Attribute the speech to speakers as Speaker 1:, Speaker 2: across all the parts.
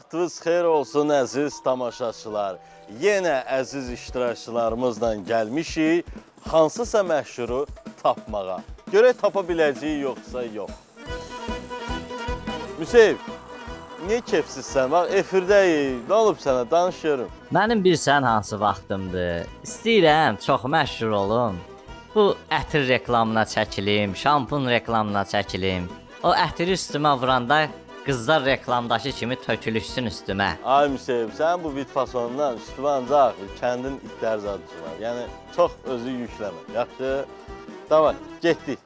Speaker 1: Vaxtınız xeyir olsun əziz tamaşaçılar. Yenə əziz iştirakçılarımızla gəlmişik hansısa məşhuru tapmağa. Görək tapa biləcəyik yoxsa yox. Müseyib, niyə kefsizsən? Bax, efirdəyik. Nə olub sənə? Danış görüm.
Speaker 2: Mənim bilsən hansı vaxtımdır. İstəyirəm çox məşhur olum. Bu ətir reklamına çəkilim, şampun reklamına çəkilim. O ətiri üstümə vuranda qızlar reklamdakı kimi tökülüşsün üstümə.
Speaker 1: Ay Müseyib, sənin bu vid fasonundan üstümə ancaq kəndin itlər zadısı var. Yəni çox özü yükləmə. Yaxşı? Davay, getdik.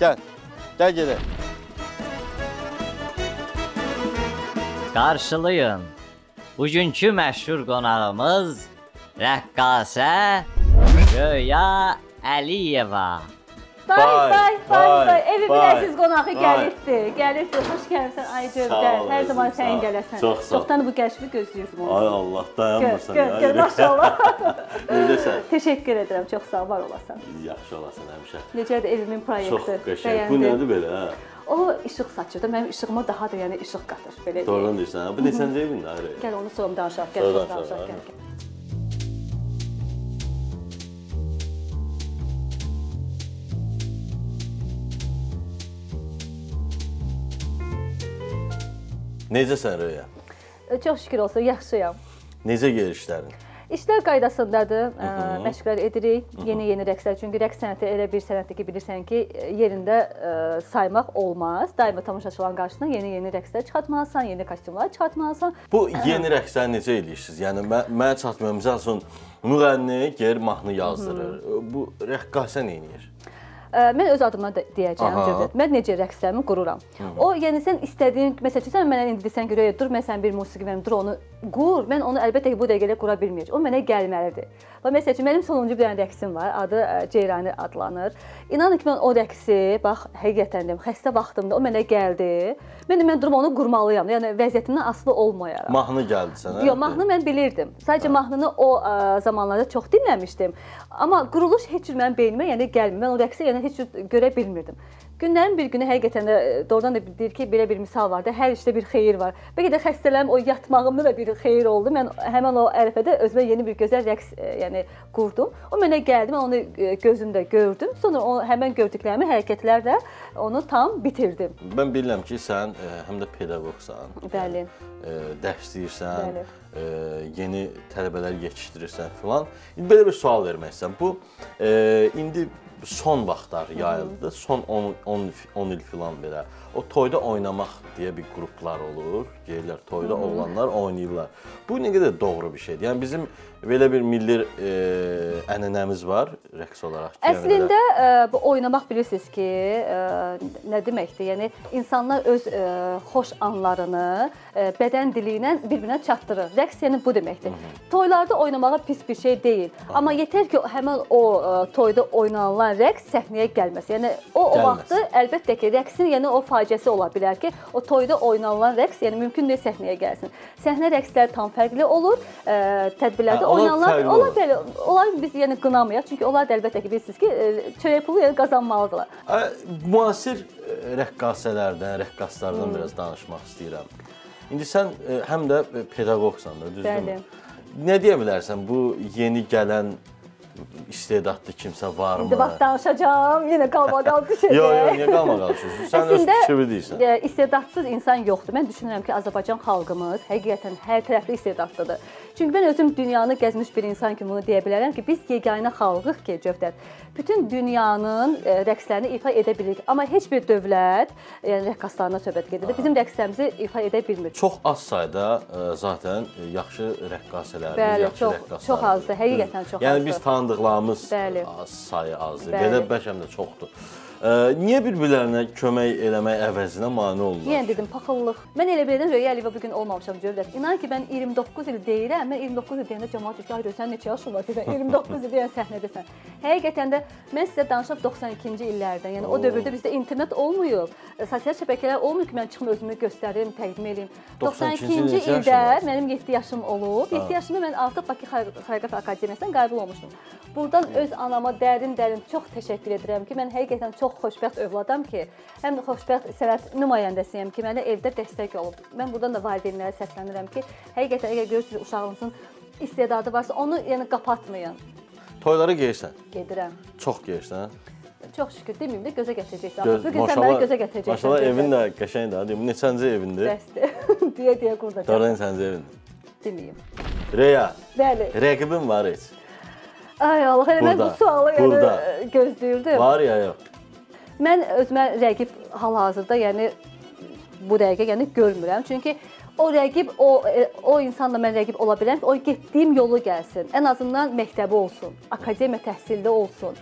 Speaker 1: Gəl. Gəl gedək.
Speaker 2: Qarşılayın. Bugünkü məşhur qonağımız rəqqasə Röya Əliyeva.
Speaker 1: Vay,
Speaker 3: vay, vay,
Speaker 1: vay.
Speaker 3: Evimin
Speaker 1: vay,
Speaker 3: əziz qonağı gəlibdi. Gəlibdi. Xoş gəlmisən ay
Speaker 1: ol,
Speaker 3: Hər zaman sən gələsən.
Speaker 1: Çox sağ.
Speaker 3: Çoxdan bu gəlişimi gözləyirdim onu.
Speaker 1: Ay Allah, dayanmırsan
Speaker 3: gör, gör, maşallah.
Speaker 1: Necəsən?
Speaker 3: Təşəkkür edirəm. Çox sağ ol, var olasan.
Speaker 1: Yaxşı olasan həmişə.
Speaker 3: Necədir evimin proyekti?
Speaker 1: Çox qəşəng. Bu nədir belə, hə?
Speaker 3: O işıq saçırdı. Mənim işığıma daha da yəni işıq qatır belə.
Speaker 1: Doğrudan deyirsən. hə? Bu neçəncə evindir ayrı?
Speaker 3: Gəl onu sonra danışaq. Gəl
Speaker 1: Sonra danışaq, hə.
Speaker 3: Gəl.
Speaker 1: Necəsən Röya?
Speaker 3: Çox şükür olsun, yaxşıyam.
Speaker 1: Necə gedişlərin?
Speaker 3: İşlər qaydasındadır. ə, Məşqlər edirik. Yeni-yeni rəqslər. Çünki rəqs sənəti elə bir sənətdir ki, bilirsən ki, yerində ə, saymaq olmaz. Daima tamaşaçıların qarşısına yeni-yeni rəqslər çıxartmalısan, yeni kostyumlar çıxartmalısan.
Speaker 1: Bu yeni rəqsləri necə eləyirsiniz? Yəni mən çatmıyor. Məsəl üçün müğənni gəlir mahnı yazdırır. Bu rəqqasə nə edir?
Speaker 3: Mən öz adıma da deyəcəyəm
Speaker 1: Aha.
Speaker 3: Cövdət. Mən necə rəqslərimi qururam. O, yəni sən istədiyin, məsəl üçün sən mənə indi desən ki, "Röya, dur mən sən bir musiqi verim, dur onu qur." Mən onu əlbəttə ki, bu dəqiqədə qura bilməyəcəm. O mənə gəlməlidir. Və məsəl üçün mənim sonuncu bir dənə rəqsim var. Adı ə, Ceyrani adlanır. İnanın ki, mən o rəqsi, bax, həqiqətən deyim, xəstə vaxtımda o mənə gəldi. Mən mən durum onu qurmalıyam. Yəni vəziyyətimdən asılı olmayaraq.
Speaker 1: Mahnı gəldi sənə?
Speaker 3: Yox, mahnı mən bilirdim. Sadəcə mahnını o ə, zamanlarda çox dinləmişdim. Amma quruluş heç cür mənim beynimə yəni gəlmir. Mən o rəqsi yəni heç cür görə bilmirdim. Günlərin bir günü həqiqətən də ə, doğrudan da deyir ki, belə bir misal var da, hər işdə bir xeyir var. Bəlkə də xəstələrim o yatmağımda da bir xeyir oldu. Mən həmin o ərəfədə özümə yeni bir gözəl rəqs ə, yəni qurdum. O mənə gəldi, mən onu ə, gözümdə gördüm. Sonra o həmin gördüklərimi hərəkətlərlə onu tam bitirdim.
Speaker 1: Mən bilirəm ki, sən həm də pedaqoqsan.
Speaker 3: Bəli.
Speaker 1: Ə, dərsləyirsən,
Speaker 3: Bəli.
Speaker 1: ə, yeni tələbələr yetişdirirsən filan. İndi belə bir sual vermək istəyirəm. Bu ə, indi son vaxtlar yayıldı. Son 10 10 10 il filan belə. O toyda oynamaq deyə bir qruplar olur. Gəlirlər toyda oğlanlar oynayırlar. Bu nə qədər doğru bir şeydir. Yəni bizim belə bir milli ə, ənənəmiz var rəqs olaraq. yəni
Speaker 3: Əslində ə, bu oynamaq bilirsiniz ki, ə, nə deməkdir? Yəni insanlar öz ə, xoş anlarını ə, bədən dili ilə bir-birinə çatdırır. Rəqs yəni bu deməkdir. Toylarda oynamağa pis bir şey deyil. Amma yetər ki, həmin o ə, toyda oynanılan rəqs səhnəyə gəlməsin. Yəni o o vaxtı əlbəttə ki, rəqsin yəni o faciəsi ola bilər ki, o toyda oynanılan rəqs yəni mümkün deyil səhnəyə gəlsin. Səhnə rəqsləri tam fərqli olur. Ə, tədbirlərdə
Speaker 1: Hə, onlar
Speaker 3: belə onlar biz yəni qınamayaq. Çünki onlar da əlbəttə ki, bilirsiniz ki, ə, çörək pulu yəni qazanmalıdırlar.
Speaker 1: Müasir ə, rəqqasələrdən, rəqqaslardan biraz danışmaq istəyirəm. İndi sən ə, həm də pedaqoqsan da, düzdürmü?
Speaker 3: Bəli.
Speaker 1: Nə deyə bilərsən bu yeni gələn istedadlı kimsə varmı?
Speaker 3: İndi bax danışacağam, yenə qalmaqal düşəcək.
Speaker 1: Yox, yox, niyə qalma qalışırsan? Sən öz fikrini deyirsən.
Speaker 3: e, istedadsız insan yoxdur. Mən düşünürəm ki, Azərbaycan xalqımız həqiqətən hər tərəfli istedadlıdır. Çünki mən özüm dünyanı gəzmiş bir insan kimi bunu deyə bilərəm ki, biz yeganə xalqıq ki, Cövdət. Bütün dünyanın e, rəqslərini ifa edə bilirik, amma heç bir dövlət, yəni rəqqaslarına söhbət gedir. Bizim rəqslərimizi ifa edə bilmir.
Speaker 1: Çox az sayda ə, zaten ə, yaxşı rəqqasələrimiz,
Speaker 3: Bəli,
Speaker 1: yaxşı
Speaker 3: çox-
Speaker 1: rəqqaslarımız.
Speaker 3: çox azdır, həqiqətən çox
Speaker 1: Yəni
Speaker 3: azdır.
Speaker 1: biz tanıdıqlarımız
Speaker 3: Bəli.
Speaker 1: az sayı azdır. Belə bəşəm də çoxdur. Niyə bir-birlərinə kömək eləmək əvəzinə mane olurlar?
Speaker 3: Yenə dedim paxıllıq. Mən elə bilirəm Röya Əliyeva bu gün olmamışam Cövdət. İnan ki mən 29 il deyirəm. Mən 29 il deyəndə cəmaət deyir ki, "Ay Röya sən neçə yaşın var?" deyirəm. 29 il deyən səhnədəsən. Həqiqətən də mən sizə danışıb 92-ci illərdən. Yəni o
Speaker 1: Oo.
Speaker 3: dövrdə bizdə internet olmayıb. e, Sosial şəbəkələr olmayıb ki, mən çıxım özümü göstərim, təqdim eləyim.
Speaker 1: 92-ci
Speaker 3: 92-ci
Speaker 1: neçə yaşın
Speaker 3: ildə mənim 7 yaşım olub. 7 yaşımda mən artıq Bakı Xoreografiya Akademiyasından qəbul olmuşdum. Buradan öz anama dərin-dərin çox təşəkkür edirəm ki, mən həqiqətən çox çox xoşbəxt övladam ki, həm də xoşbəxt sənət nümayəndəsiyəm ki, mənə evdə dəstək olub. Mən burdan da valideynlərə səslənirəm ki, həqiqətən əgər görürsünüz uşağınızın istedadı varsa, onu yəni qapatmayın.
Speaker 1: Toylara geyirsən.
Speaker 3: Gedirəm.
Speaker 1: Çox geyirsən.
Speaker 3: Çox şükür deməyim də gözə gətirəcəksən.
Speaker 1: Göz,
Speaker 3: Bu gün sən məni gözə gətirəcəksən.
Speaker 1: Maşallah evin də qəşəngdir. Deyim, neçənci evindir?
Speaker 3: Dəsdir. deyə deyə qurda.
Speaker 1: Sonra neçənci evindir?
Speaker 3: Deməyim.
Speaker 1: Reya,
Speaker 3: Bəli.
Speaker 1: rəqibin var heç?
Speaker 3: Ay Allah, elə bu sualı yəni gözləyirdim.
Speaker 1: Var ya yox?
Speaker 3: Mən özümə rəqib hal-hazırda, yəni bu dəqiqə yəni görmürəm. Çünki o rəqib o e, o insanla mən rəqib ola bilərəm ki, o getdiyim yolu gəlsin. Ən azından məktəbi olsun, akademiya təhsilli olsun.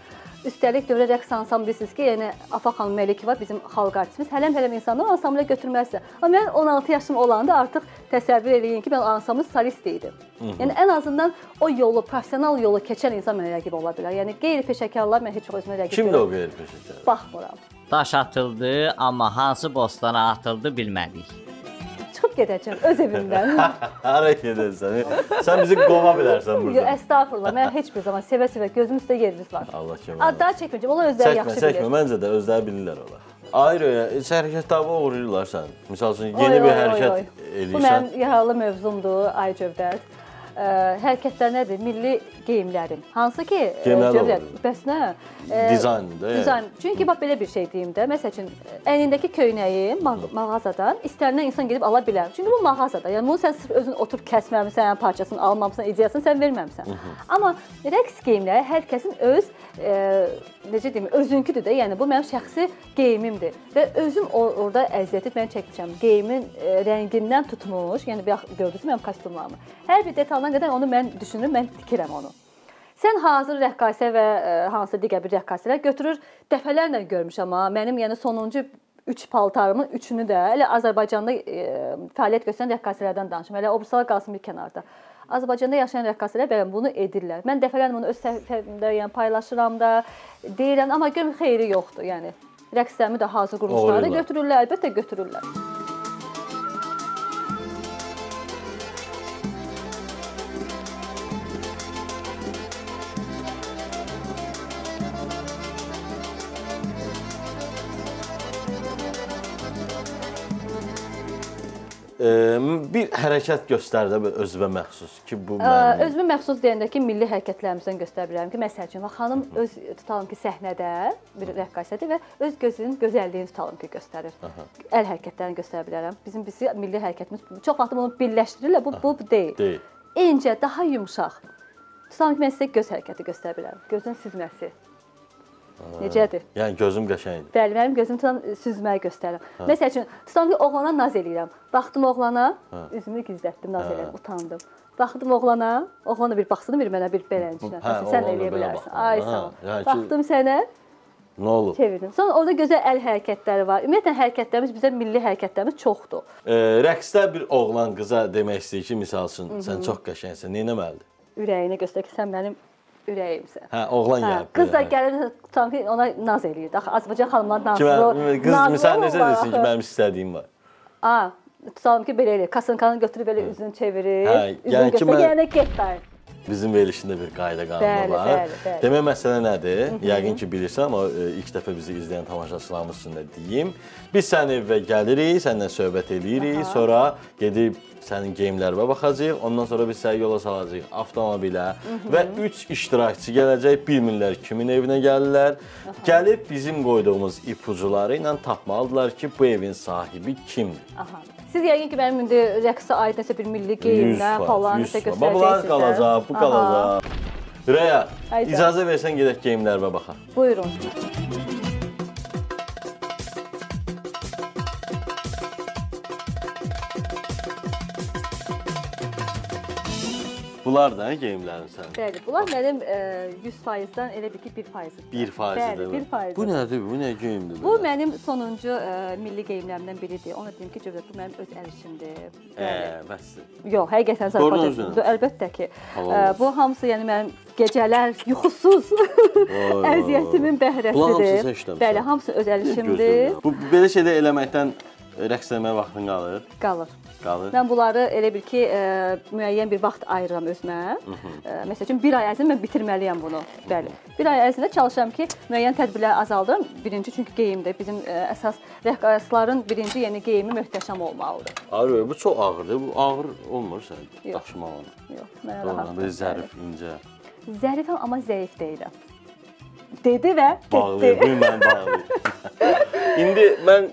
Speaker 3: Üstəlik dövrə rəqs ansambl bilirsiniz ki, yəni Afa xanım Məlikova bizim xalq artistimiz hələm-hələm insanları ansamblə götürməzsə. Amma mən 16 yaşım olanda artıq təsəvvür eləyin ki, mən ansambl solist idim. Yəni ən azından o yolu, professional yolu keçən insan mənə rəqib ola bilər. Yəni qeyri-peşəkarlar mən heç özümə rəqib
Speaker 1: Kimdir o qeyri-peşəkar?
Speaker 3: Baxmıram.
Speaker 2: Daş atıldı, amma hansı bostana atıldı bilmədik.
Speaker 3: Çıxıb gedəcəm öz evimdən.
Speaker 1: Hara gedirsən? Sən bizi qova bilərsən
Speaker 3: Yox,
Speaker 1: burada.
Speaker 3: əstəğfurullah. Mən heç bir zaman sevə-sevə gözüm üstə yeriniz var.
Speaker 1: Allah kimi.
Speaker 3: Adlar çəkməyəcəm. Onlar özləri
Speaker 1: Çəkmə,
Speaker 3: yaxşı
Speaker 1: çəkmə.
Speaker 3: bilir.
Speaker 1: Məncə də özləri bilirlər olar. Ayrı ya, heç hərəkətdə uğrayırlar sən. Məsəl üçün yeni bir
Speaker 3: oy, oy,
Speaker 1: hərəkət
Speaker 3: oy. Bu
Speaker 1: eləyirsən.
Speaker 3: mənim yaralı mövzumdur, Ay Cövdət. Ə, hərəkətlər nədir? Milli geyimlərim. Hansı ki, Cövdət,
Speaker 1: olur.
Speaker 3: bəs nə? Ə,
Speaker 1: Dizayndır.
Speaker 3: Dizayn. Çünki bax belə bir şey deyim də. Məsəl üçün əynindəki köynəyi mağ mağazadan istənilən insan gedib ala bilər. Çünki bu mağazada. Yəni bunu sən sırf özün oturub kəsməmisən, parçasını almamısan, ideyasını sən verməmisən. Amma rəqs geyimləri hər kəsin öz e, necə deyim, özünküdür də. Yəni bu mənim şəxsi geyimimdir və özüm o- orada əziyyəti mən çəkmişəm. Geyimin e, rəngindən tutmuş, yəni gördünüz mənim kostyumlarımı. Hər bir detalına qədər onu mən düşünürəm, mən tikirəm onu. Sən hazır rəqqasə və ə, hansısa digər bir rəqqasələr götürür. Dəfələrlə görmüşəm amma mənim yəni sonuncu 3 paltarımın 3-ünü də elə Azərbaycanda ə, fəaliyyət göstərən rəqqasələrdən danışım. Elə o birisi qalsın bir kənarda. Azərbaycanda yaşayan rəqqasələr belə bunu edirlər. Mən dəfələrlə bunu öz səhifəmdə yəni paylaşıram da, deyirəm, amma görüm xeyri yoxdur, yəni. Rəqslərimi də hazır
Speaker 1: Oğurlayırlar.
Speaker 3: götürürlər, əlbəttə götürürlər.
Speaker 1: Bir hərəkət göstər də bir özünə məxsus ki, bu mənim.
Speaker 3: Özümə məxsus deyəndə ki, milli hərəkətlərimizdən göstərə bilərəm ki, məsəl üçün, xanım öz tutalım ki, səhnədə bir rəqqasədir və öz gözünün gözəlliyini tutalım ki, göstərir. Əl hərəkətlərini göstərə bilərəm. Bizim bizi milli hərəkətimiz çox vaxt bunu birləşdirirlər. Bu bu deyil.
Speaker 1: Deyil.
Speaker 3: İncə, daha yumşaq. Tutalım ki, mən sizə göz hərəkəti göstərə bilərəm. Gözün süzməsi. Necədir?
Speaker 1: Yəni gözüm qəşəngdir.
Speaker 3: Bəli, mənim gözüm tutan süzməyi göstərirəm. Məsəl üçün, tutam ki, oğlana naz eləyirəm. Baxdım oğlana, üzümü gizlətdim, naz elədim, utandım. Baxdım oğlana, oğlan da bir baxsın bir mənə bir beləncə.
Speaker 1: Hə,
Speaker 3: Sən
Speaker 1: da
Speaker 3: eləyə bilərsən. Ay
Speaker 1: Hə,
Speaker 3: sağ ol.
Speaker 1: yəni ki-
Speaker 3: Baxdım sənə,
Speaker 1: Nə olub?
Speaker 3: çevirdim. Sonra orada gözəl əl hərəkətləri var. Ümumiyyətlə hərəkətlərimiz bizə milli hərəkətlərimiz çoxdur.
Speaker 1: E, rəqsdə bir oğlan qıza demək istəyir ki, məsəl üçün sən çox qəşəngsən, nə etməlidir?
Speaker 3: Ürəyini göstər ki, sən mənim ürəyimsən.
Speaker 1: Hə, oğlan
Speaker 3: Hə,
Speaker 1: gəlib.
Speaker 3: qız da gəlir ki, ona naz eləyir. Axı Azərbaycan xanımlar nazlı.
Speaker 1: Kimə qız məsəl necə desin ki, mənim istədiyim var.
Speaker 3: A, tutalım ki, belə eləyir. Kasınkanı götürüb belə üzünü çevirir.
Speaker 1: Hə, yəni ki, mən-
Speaker 3: yəni get dayı.
Speaker 1: Bizim verilişində bir qayda qanunu var.
Speaker 3: bəli, bəli.
Speaker 1: Demək məsələ nədir? Yəqin ki, bilirsən, amma e, ilk dəfə bizi izləyən tamaşaçılarımız üçün də deyim. Biz sənin evə gəlirik, səninlə söhbət eləyirik, sonra gedib sənin geyimlərinə baxacağıq. Ondan sonra biz səni yola salacağıq avtomobilə və 3 iştirakçı gələcək. Bilmirlər kimin evinə gəlirlər. Gəlib bizim qoyduğumuz ipucuları ilə tapmalıdırlar ki, bu evin sahibi kimdir.
Speaker 3: Aha. Siz yəqin ki, mənim indi rəqsə aid nəsə bir milli
Speaker 1: 100
Speaker 3: geyimlər falan nəsə göstərəcəksiniz.
Speaker 1: qalacaq, bu qalacaq. Rəya, icazə versən gedək geyimlərimə baxaq.
Speaker 3: Buyurun.
Speaker 1: Bunlar da geyimlərin sənin.
Speaker 3: Bəli, bunlar mənim e, 100%-dən elə bir ki 1%-dir.
Speaker 1: 1%
Speaker 3: Bəli,
Speaker 1: də.
Speaker 3: 1%.
Speaker 1: Bu nədir? Bu nə geyimdir?
Speaker 3: Bu mənim sonuncu e, milli geyimlərimdən biridir. Onu deyim ki, Cövdət, bu mənim öz əl işimdir.
Speaker 1: Ə,
Speaker 3: Bəli.
Speaker 1: bəsdir.
Speaker 3: Yox, həqiqətən zarafat etdim. Əlbəttə ki.
Speaker 1: Halal
Speaker 3: e. Bu hamısı yəni mənim gecələr yuxusuz əziyyətimin bəhrəsidir. Bəli, hamısı öz əl işimdir.
Speaker 1: Bu belə şeydə eləməkdən rəqs etməyə vaxtın qalır?
Speaker 3: qalır.
Speaker 1: Qalır.
Speaker 3: Mən bunları elə bil ki, e, müəyyən bir vaxt ayırıram özümə. E, məsəl üçün 1 ay ərzində mən bitirməliyəm bunu. Bəli. 1 ay ərzində çalışıram ki, müəyyən tədbirlər azaldıram. Birinci çünki geyimdir. Bizim e, əsas rəqqasların birinci yeni geyimi möhtəşəm olmalıdır.
Speaker 1: Ağır, bu çox ağırdır. Bu ağır olmur sən onu.
Speaker 3: Yox, mənə rahatdır.
Speaker 1: belə zərif, incə.
Speaker 3: Zərifəm, amma zəif deyiləm. Dedi və
Speaker 1: Bağlayır,
Speaker 3: getdi.
Speaker 1: bu mən bağlayır. İndi mən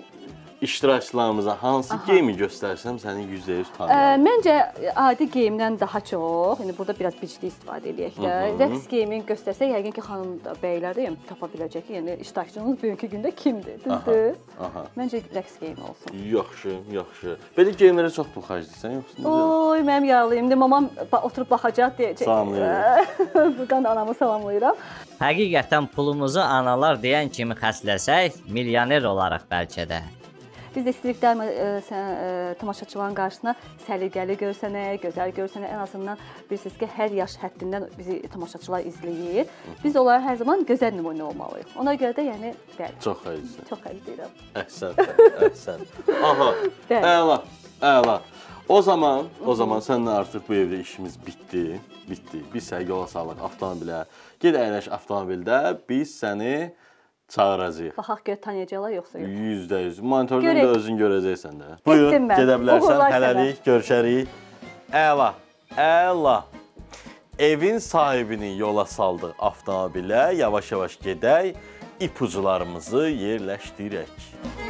Speaker 1: iştirakçılarımıza hansı geyimi göstərsəm səni %100
Speaker 3: Ə,
Speaker 1: tanıyarlar.
Speaker 3: Məncə adi geyimdən daha çox, indi burada biraz bicli istifadə eləyək də. Rəqs geyimini göstərsək, yəqin ki, xanım da bəylər də yəni tapa biləcək ki, yəni iştirakçınız bugünkü gündə kimdir, düzdür?
Speaker 1: Aha.
Speaker 3: Məncə rəqs geyimi olsun.
Speaker 1: Yaxşı, yaxşı. Belə geyimlərə çox pul xərcləyirsən yoxsa necə?
Speaker 3: Oy, mənim yaralıyım. İndi mamam oturub baxacaq deyəcək.
Speaker 1: Salamlayıram.
Speaker 3: Buradan da anamı salamlayıram.
Speaker 2: Həqiqətən pulumuzu analar deyən kimi xərcləsək, milyoner olaraq bəlkə də.
Speaker 3: Biz də istəyirik daima sən ə, tamaşaçıların qarşısına səliqəli görsənək, gözəl görsənək. Ən azından bilirsiniz ki, hər yaş həddindən bizi tamaşaçılar izləyir. Biz onlara hər zaman gözəl nümunə olmalıyıq. Ona görə də yəni bəli,
Speaker 1: Çox xərcləyirsən.
Speaker 3: çox xərcləyirəm.
Speaker 1: Əhsən, əhsən. Aha.
Speaker 3: Bəli.
Speaker 1: Əla, əla. O zaman, o zaman səninlə artıq bu evdə işimiz bitdi. Bitdi. Biz səni yola salaq avtomobilə. Ged əyləş avtomobildə. Biz səni çağıracağıq.
Speaker 3: Baxaq gör tanıyacaqlar yoxsa yox.
Speaker 1: Yüzdə yüz. Monitordan
Speaker 3: Görək.
Speaker 1: da özün görəcəksən də. Buyur, gedə bilərsən. Hələlik görüşərik. Əla. Əla. Evin sahibini yola saldıq avtomobilə. Yavaş-yavaş gedək. İpucularımızı yerləşdirək.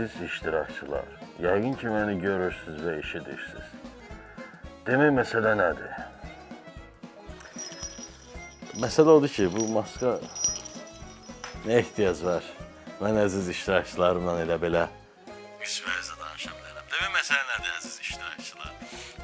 Speaker 1: Əziz iştirakçılar, yəqin ki məni görürsüz və eşidirsiniz. Demək məsələ nədir? Məsələ odur ki, bu maska nə ehtiyac var? Mən əziz iştirakçılarımla elə belə üzbəüzə danışa bilərəm. Demək məsələ nədir əziz iştirakçılar?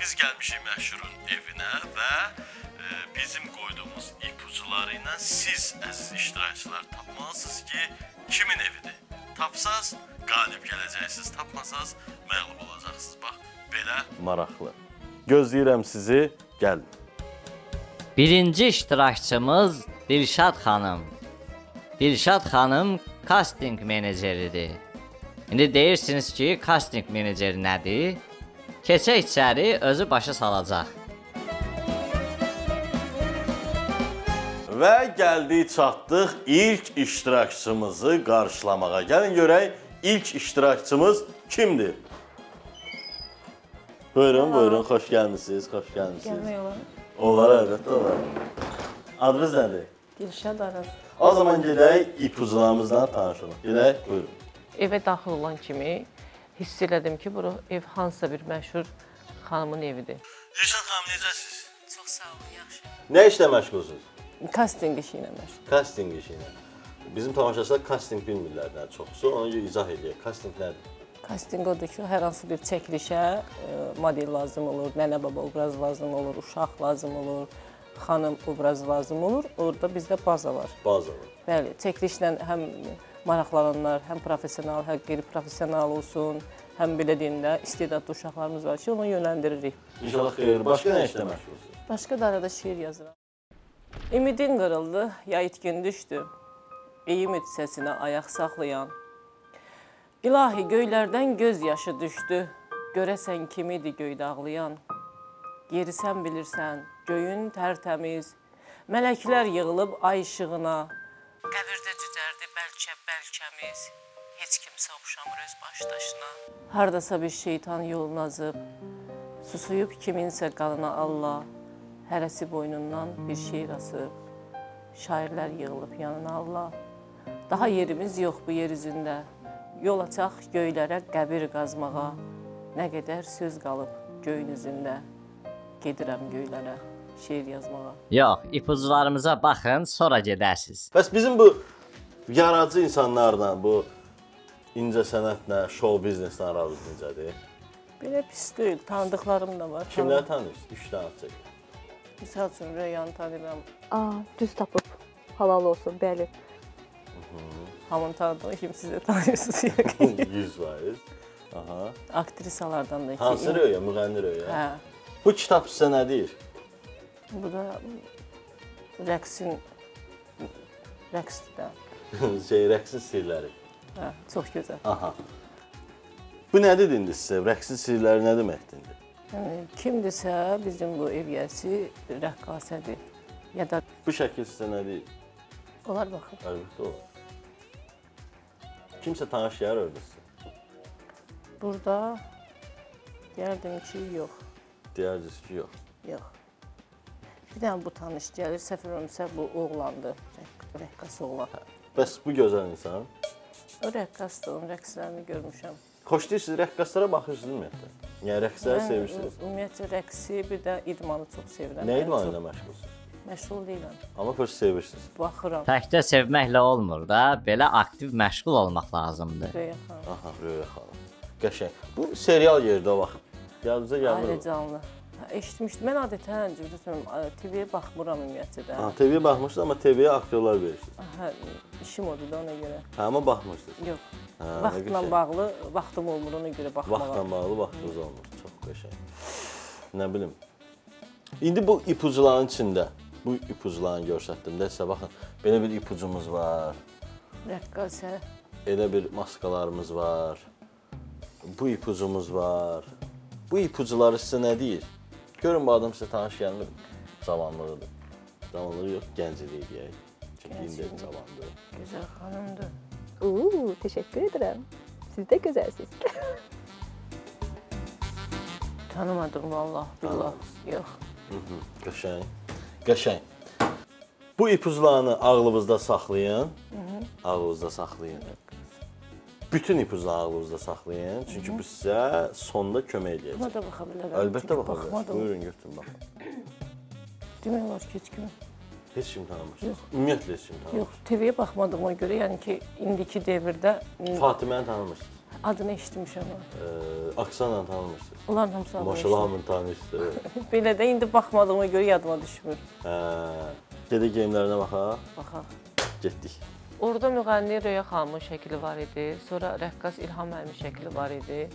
Speaker 1: Biz gəlmişik məşhurun evinə və e, bizim qoyduğumuz ipucuları ilə siz əziz iştirakçılar tapmalısınız ki, kimin evidir. Tapsaz qalib gələcəksiniz, tapmasaz məğlub olacaqsınız. Bax, belə maraqlı. Gözləyirəm sizi. Gəlin.
Speaker 2: Birinci iştirakçımız Dilşad xanım. Dilşad xanım casting meneceridir. İndi deyirsiniz ki, casting meneceri nədir? Keçək içəri, özü başa salacaq.
Speaker 1: Və gəldik çatdıq ilk iştirakçımızı qarşılamağa. Gəlin görək ilk iştirakçımız kimdir? Buyurun, buyurun, xoş gəlmisiniz, xoş gəlmisiniz.
Speaker 4: Gəlmək olar.
Speaker 1: Olar, əlbəttə olar. Adınız nədir?
Speaker 4: Dilşad Araz.
Speaker 1: O zaman gedək ipucularımızdan tanışalım. Gedək, buyurun.
Speaker 4: Evə daxil olan kimi hiss elədim ki, bura ev hansısa bir məşhur xanımın evidir.
Speaker 1: Rişad xanım, necəsiz?
Speaker 4: Çox sağ olun, yaxşı.
Speaker 1: Nə işlə məşğulsunuz?
Speaker 4: Kastinq işi ilə məşğul.
Speaker 1: Kasting işi ilə. Bizim tamaşaçılar kasting bilmirlər nə çoxsu, ona görə izah edək. Kasting nədir?
Speaker 4: Kastinq odur ki, hər hansı bir çəkilişə e, model lazım olur, nənə baba obraz lazım olur, uşaq lazım olur, xanım obraz lazım olur. Orada bizdə baza var.
Speaker 1: Baza var.
Speaker 4: Bəli, çəkilişlə həm maraqlananlar, həm professional, həm qeyri-professional olsun, həm belə deyim də istedadlı uşaqlarımız var ki, onu yönləndiririk.
Speaker 1: İnşallah xeyir. Başqa nə işlə məşğulsunuz?
Speaker 4: Başqa da arada şeir yazıram. Ümidin qırıldı, ya itkin düşdü. Ey ümid səsinə ayaq saxlayan. İlahi göylərdən göz yaşı düşdü. Görəsən kimidir göydə ağlayan? Yeri sən bilirsən, göyün tərtəmiz. Mələklər yığılıb ay işığına. Qəbirdə cücərdi bəlkə bəlkəmiz. Heç kimsə oxşamır öz başdaşına. Hardasa bir şeytan yolunu azıb. Susuyub kiminsə qanına Allah. Hərəsi boynundan bir şeir asıb. Şairlər yığılıb yanına Allah. Daha yerimiz yox bu yer üzündə. Yol açaq göylərə qəbir qazmağa. Nə qədər söz qalıb göyün üzündə. Gedirəm göylərə şeir yazmağa.
Speaker 2: Yox, ipucularımıza baxın, sonra gedərsiniz.
Speaker 1: Bəs bizim bu yaradıcı insanlarla, bu incə sənətlə, show bizneslə aranız necədir?
Speaker 4: Belə pis deyil, tanıdıqlarım da var.
Speaker 1: Kimləri tanıyırsınız? 3 dənə çək.
Speaker 4: Misal üçün Röyanı tanıyıram.
Speaker 3: Aa, düz tapıb. Halal olsun, bəli.
Speaker 4: Hamını tanıdığım kimi siz də tanıyırsınız yəqin.
Speaker 1: 100 faiz. Aha.
Speaker 4: aktrisalardan da ki.
Speaker 1: Hansı röya, müğənni röya?
Speaker 4: Hə.
Speaker 1: Bu kitab sizə nə deyir?
Speaker 4: Bu da rəqsin rəqsdə.
Speaker 1: şey, rəqsin sirləri.
Speaker 4: Hə, çox gözəl.
Speaker 1: Aha. Bu nə dedi indi sizə? Rəqsin sirləri nə deməkdir indi?
Speaker 4: Yəni kimdirsə bizim bu ev yəsi rəqqasədir. Ya da
Speaker 1: Bu şəkil sizə nə deyir?
Speaker 4: onlar baxın.
Speaker 1: Əlbəttə olar. Kimsə tanış orada sizə.
Speaker 4: Burada deyərdim ki, yox,
Speaker 1: Deyərdiniz ki, yox.
Speaker 4: yox. Bir dənə bu tanış gəlir, səhv eləmirəmsə bu oğlandır. Rəq- Rəqqas oğlan.
Speaker 1: Bəs bu gözəl insan.
Speaker 4: O rəqqasdır, onun rəqslərini görmüşəm.
Speaker 1: Xoşlayırsınız, rəqqaslara baxırsınız ümumiyyətlə. Yəni rəqsləri sevirsiniz.
Speaker 4: Ümumiyyətlə rəqsi, bir də idmanı çox sevirəm.
Speaker 1: Nə idmanı ilə məşğulsunuz?
Speaker 4: Məşğul deyiləm.
Speaker 1: Amma xoş sevirsiniz.
Speaker 4: Baxıram.
Speaker 2: Təkcə sevməklə olmur da, belə aktiv məşğul olmaq lazımdır.
Speaker 4: Röya xanım.
Speaker 1: Aha, Röya xanım. Qəşəng. Bu serial yerdə o vaxt. Yadınıza
Speaker 4: Ailə
Speaker 1: gəlmir.
Speaker 4: canlı. Hə, Eşitmişdim. Mən adətən cürdətməm, TV-yə baxmıram ümumiyyətlə də.
Speaker 1: Ha, TV-yə baxmışsınız, amma TV-yə aktyorlar verirsiniz.
Speaker 4: Hə, işim odur da ona görə.
Speaker 1: Hə, amma baxmırsınız.
Speaker 4: Yox.
Speaker 1: Hə,
Speaker 4: Vaxtla
Speaker 1: qəşəng.
Speaker 4: bağlı, vaxtım olmur ona görə baxmağa.
Speaker 1: Vaxtla bağlı vaxtınız olmur. Çox qəşəng. Nə bilim. İndi bu ipucuların içində bu ipucularını göstərdim də sizə baxın. Belə bir ipucumuz var.
Speaker 4: Rəqqasə.
Speaker 1: Elə bir maskalarımız var. Bu ipucumuz var. Bu ipucuları sizə nə deyir? Görün bu adam sizə tanış gəlmir. Cavanlığıdır. Cavanlığı yox, gəncliyi deyək. Çünki indi
Speaker 4: Gəncliyi.
Speaker 1: cavandır.
Speaker 4: Gözəl xanımdır.
Speaker 3: Oo, təşəkkür edirəm. Siz də gözəlsiniz.
Speaker 4: Tanımadım vallah, billah. Yox.
Speaker 1: Mhm, Qəşəng. Qəşəng. Bu ipuclarını ağlınızda saxlayın. Ağlınızda saxlayın. Bütün ipucları ağlınızda saxlayın. Çünki bu sizə sonda kömək
Speaker 4: Buna
Speaker 1: edəcək.
Speaker 4: da baxa bilərəm.
Speaker 1: Əlbəttə
Speaker 4: Çünki
Speaker 1: baxa bilərsiniz.
Speaker 4: baxmadım.
Speaker 1: Buyurun götürün baxın.
Speaker 4: Demək olar ki, heç kim.
Speaker 1: Heç kim tanımırsınız. Ümumiyyətlə heç kim
Speaker 4: Yox,
Speaker 1: tanımırsınız.
Speaker 4: TV-yə baxmadığıma görə, yəni ki, indiki dövrdə m,
Speaker 1: Fatiməni tanımırsınız.
Speaker 4: adını eşitmişəm.
Speaker 1: Ee, Aksanla tanımırsınız.
Speaker 4: Onların hamısı adını
Speaker 1: Maşallah
Speaker 4: eşitmişəm.
Speaker 1: hamını tanıyırsınız. evet.
Speaker 4: Belə də indi baxmadığıma görə yadıma düşmür.
Speaker 1: Hə. Gedə geyimlərinə baxaq.
Speaker 4: Baxaq.
Speaker 1: Getdik.
Speaker 4: Orada müğənni Röya xanımın şəkli var idi. Sonra rəqqas İlham müəllimin şəkli var idi.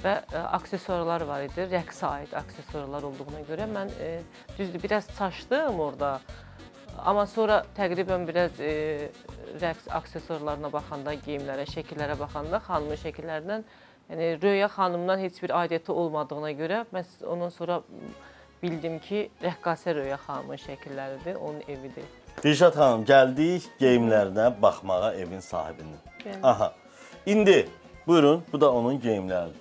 Speaker 4: Və ə, aksesuarlar var idi. Rəqsə aid aksesuarlar olduğuna görə mən e, düzdür biraz çaşdım orada. Amma sonra təqribən biraz e, rəqs aksesuarlarına baxanda, geyimlərə, şəkillərə baxanda xanımın şəkillərindən yəni Röya xanımdan heç bir aidiyyəti olmadığına görə mən ondan sonra bildim ki, rəqqasə Röya xanımın şəkilləridir, onun evidir.
Speaker 1: Dilşad xanım, gəldik geyimlərinə baxmağa evin sahibinin.
Speaker 4: Bəli.
Speaker 1: Aha. İndi buyurun, bu da onun geyimləridir.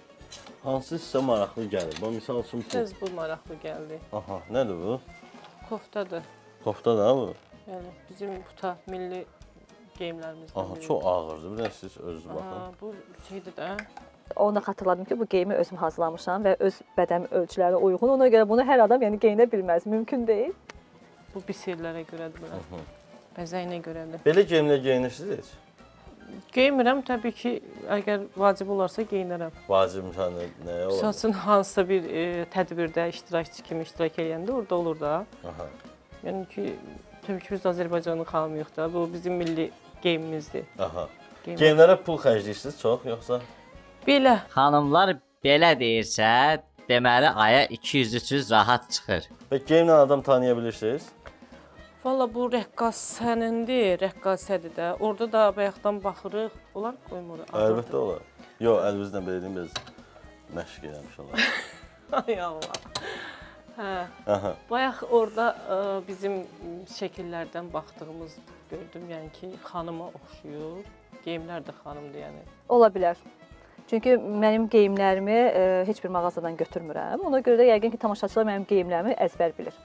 Speaker 1: Hansı sizə maraqlı gəlir? Bu misal üçün bu.
Speaker 4: Biraz bu maraqlı gəldi.
Speaker 1: Aha, nədir bu?
Speaker 4: Koftadır.
Speaker 1: Kofta da bu.
Speaker 4: Yəni bizim buta milli geyimlərimizdən.
Speaker 1: Aha,
Speaker 4: biri.
Speaker 1: çox ağırdır. Bir də siz özünüz baxın.
Speaker 4: Aha, bu şeydir də.
Speaker 3: Onu da xatırladım ki, bu geyimi özüm hazırlamışam və öz bədən ölçülərinə uyğun. Ona görə bunu hər adam yəni geyinə bilməz, mümkün deyil.
Speaker 4: Bu bisirlərə görədir bura. Bəzəyinə görədir.
Speaker 1: Belə geyimlər geyinirsiniz heç?
Speaker 4: Geymirəm təbii ki, əgər vacib olarsa geyinərəm.
Speaker 1: Vacib misal nə, olar?
Speaker 4: üçün hansısa bir e, tədbirdə iştirakçı kimi iştirak edəndə orada olur da.
Speaker 1: Aha.
Speaker 4: Yəni ki, təbii ki biz Azərbaycanın xanımıyıq da. Bu bizim milli geyimimizdir.
Speaker 1: Aha.
Speaker 4: Geyim.
Speaker 1: Geyimlərə pul xərcləyirsiniz çox, yoxsa?
Speaker 4: Belə
Speaker 2: Xanımlar belə deyirsə, deməli aya 200-300 rahat çıxır.
Speaker 1: Və geyimlə adam tanıya bilirsiniz?
Speaker 4: Valla bu rəqqasənindir, rəqqasədir də. Orada da bayaqdan baxırıq. Onlar qoymur.
Speaker 1: Əlbəttə olar. Yox, əlinizlə belə deyim, biraz məşq eləmiş olar.
Speaker 4: Ay Allah. Hə.
Speaker 1: Aha.
Speaker 4: Bayaq orada ə, bizim şəkillərdən baxdığımız gördüm, yəni ki, xanıma oxşuyur. Geyimlər də xanımdır, yəni.
Speaker 3: Ola bilər. Çünki mənim geyimlərimi e, heç bir mağazadan götürmürəm. Ona görə də yəqin ki, tamaşaçılar mənim geyimlərimi əzbər bilir.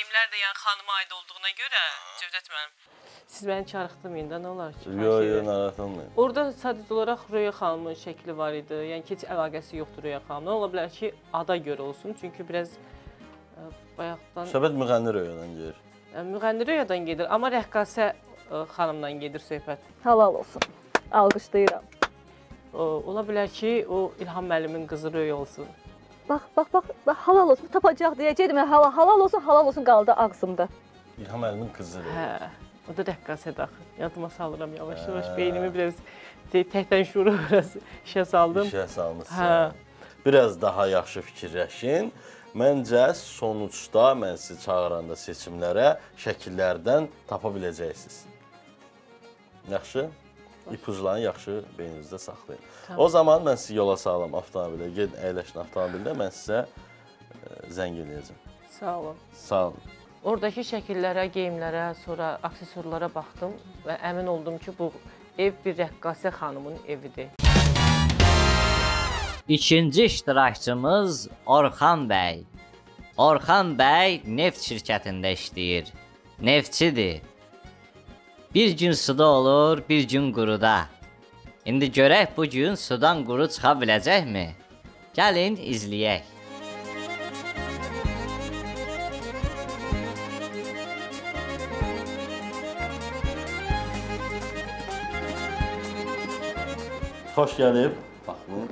Speaker 1: Geyimlər də
Speaker 4: yəni xanıma aid olduğuna görə Cövdət müəllim. Siz məni çarıxdırmayın da, nə olar ki?
Speaker 1: Yox, yox, narahat olmayın.
Speaker 4: Orada sadəcə olaraq Röya xanımın şəkli var idi. Yəni heç əlaqəsi yoxdur Röya xanımla. Ola bilər ki, ada görə olsun. Çünki biraz ə, bayaqdan
Speaker 1: Söhbət müğənni rayonundan gedir.
Speaker 4: ə, müğənni Röyadan gedir, amma rəqqasə ə, xanımdan gedir söhbət.
Speaker 3: Halal olsun. Alqışlayıram.
Speaker 4: O, ola bilər ki, o İlham müəllimin qızı Röya olsun.
Speaker 3: Bax, bax, bax, bax halal olsun. Tapacaq deyəcəydim. Halal, halal olsun, halal olsun qaldı ağzımda.
Speaker 1: İlham Əlimin qızıdır.
Speaker 4: Hə. O da rəqqasə daxil. Yadıma salıram yavaş-yavaş beynimi biraz şey, təkdən şuuru biraz işə saldım.
Speaker 1: İşə salmısınız.
Speaker 4: Hə.
Speaker 1: Biraz daha yaxşı fikirləşin. Məncə sonuçda mən sizi çağıranda seçimlərə şəkillərdən tapa biləcəksiniz. Yaxşı? İpuclarını yaxşı beyninizdə saxlayın. O zaman mən sizi yola salam avtomobilə. Gedin əyləşin avtomobildə. Mən sizə e, zəng eləyəcəm.
Speaker 4: Sağ olun.
Speaker 1: Sağ olun.
Speaker 4: Oradakı şəkillərə, geyimlərə, sonra aksesuarlara baxdım və əmin oldum ki, bu ev bir rəqqasə xanımın evidir.
Speaker 2: İkinci iştirakçımız Orxan bəy. Orxan bəy neft şirkətində işləyir. Neftçidir. Bir gün suda olur, bir gün quruda. İndi görək bu gün sudan quru çıxa biləcəkmi? Gəlin izləyək.
Speaker 1: Xoş gəlib. Baxın.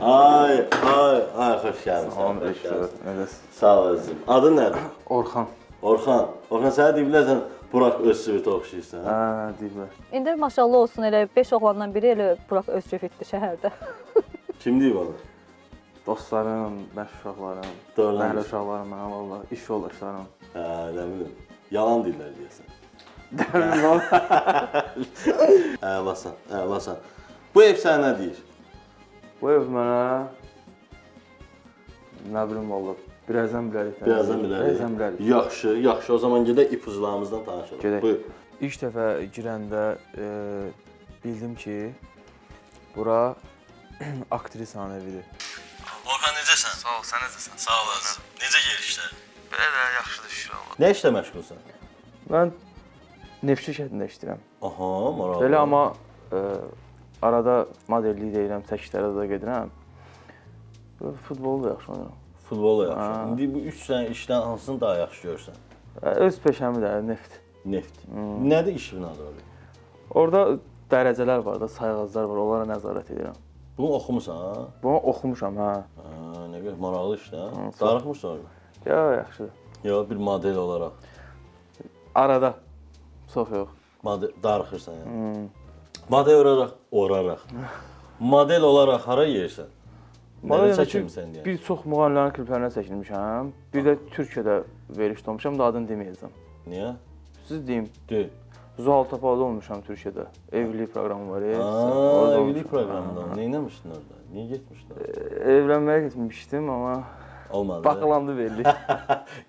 Speaker 1: Ay, ay, ay, xoş gəlmisən. Xoş gəlmisən. Sağ olasın. Adın nədir?
Speaker 5: Orxan.
Speaker 1: Orxan. Orxan sənə deyiblər sən Burak Özsivitə oxşayırsan.
Speaker 5: Hə, deyirlər.
Speaker 3: İndi maşallah olsun elə 5 oğlandan biri elə Burak Özçivitdir şəhərdə.
Speaker 1: Kim deyib onu?
Speaker 5: Dostlarım, məş uşaqlarım, məhəllə uşaqlarım mənə valla, iş yoldaşlarım.
Speaker 1: Hə, nə bilim. Yalan deyirlər deyəsən. Əlasan, əlasan. Bu ev sənə nə deyir?
Speaker 5: Bu ev mənə nə bilim valla, birazdan bilərik.
Speaker 1: Birazdan bilərik.
Speaker 5: Birazdan bilərik.
Speaker 1: Yaxşı, yaxşı. O zaman gedək ipuclarımızdan tanışalım.
Speaker 5: Gedək.
Speaker 1: Buyur.
Speaker 5: İlk dəfə girəndə e, bildim ki, bura aktrisanın evidir.
Speaker 1: Orxan necəsən?
Speaker 5: Sağ ol, sən necəsən?
Speaker 1: Sağ olasın. Necə gəlişlər?
Speaker 5: Belə də yaxşıdır şükür Allah.
Speaker 1: Nə işlə məşğulsan?
Speaker 5: Mən neft şirkətində işləyirəm.
Speaker 1: Aha, maraqlı.
Speaker 5: Belə amma e, arada modellik də edirəm, çəkişlərə də gedirəm. Futbolu da yaxşı oynayıram.
Speaker 1: Futbol da yaxşı. İndi bu 3 dənə işdən hansını daha yaxşı görürsən?
Speaker 5: Öz peşəmi də neft.
Speaker 1: Neft.
Speaker 5: Hmm.
Speaker 1: Nədir işin adı orada?
Speaker 5: Orada dərəcələr var da, sayğaclar var, onlara nəzarət edirəm.
Speaker 1: Bunu oxumusan? ha?
Speaker 5: Bunu oxumuşam, hə.
Speaker 1: Ha, nə qədər maraqlı ha.
Speaker 5: çox.
Speaker 1: Darıxmırsan orada?
Speaker 5: Ya, yaxşıdır.
Speaker 1: Yox, bir model olaraq.
Speaker 5: Arada. Çox yox.
Speaker 1: Model darıxırsan yəni.
Speaker 5: Hmm.
Speaker 1: Model olaraq, oraraq. Model olaraq hara yersən? Model çəkilmisən deyən.
Speaker 5: Bir çox müğənnilərin kliplərinə çəkilmişəm. Bir də Türkiyədə veriliş olmuşam da adını deməyəcəm.
Speaker 1: Niyə?
Speaker 5: Siz deyim,
Speaker 1: Deyil.
Speaker 5: Zuhal Topalda olmuşam Türkiyədə. Evlilik proqramı var. ya,
Speaker 1: Aa,
Speaker 5: orada
Speaker 1: evlilik proqramında. Nə etmişdin orada? Niyə getmişdin?
Speaker 5: Evlənməyə getmişdim, amma
Speaker 1: Olmadı.
Speaker 5: bağlandı veriliş.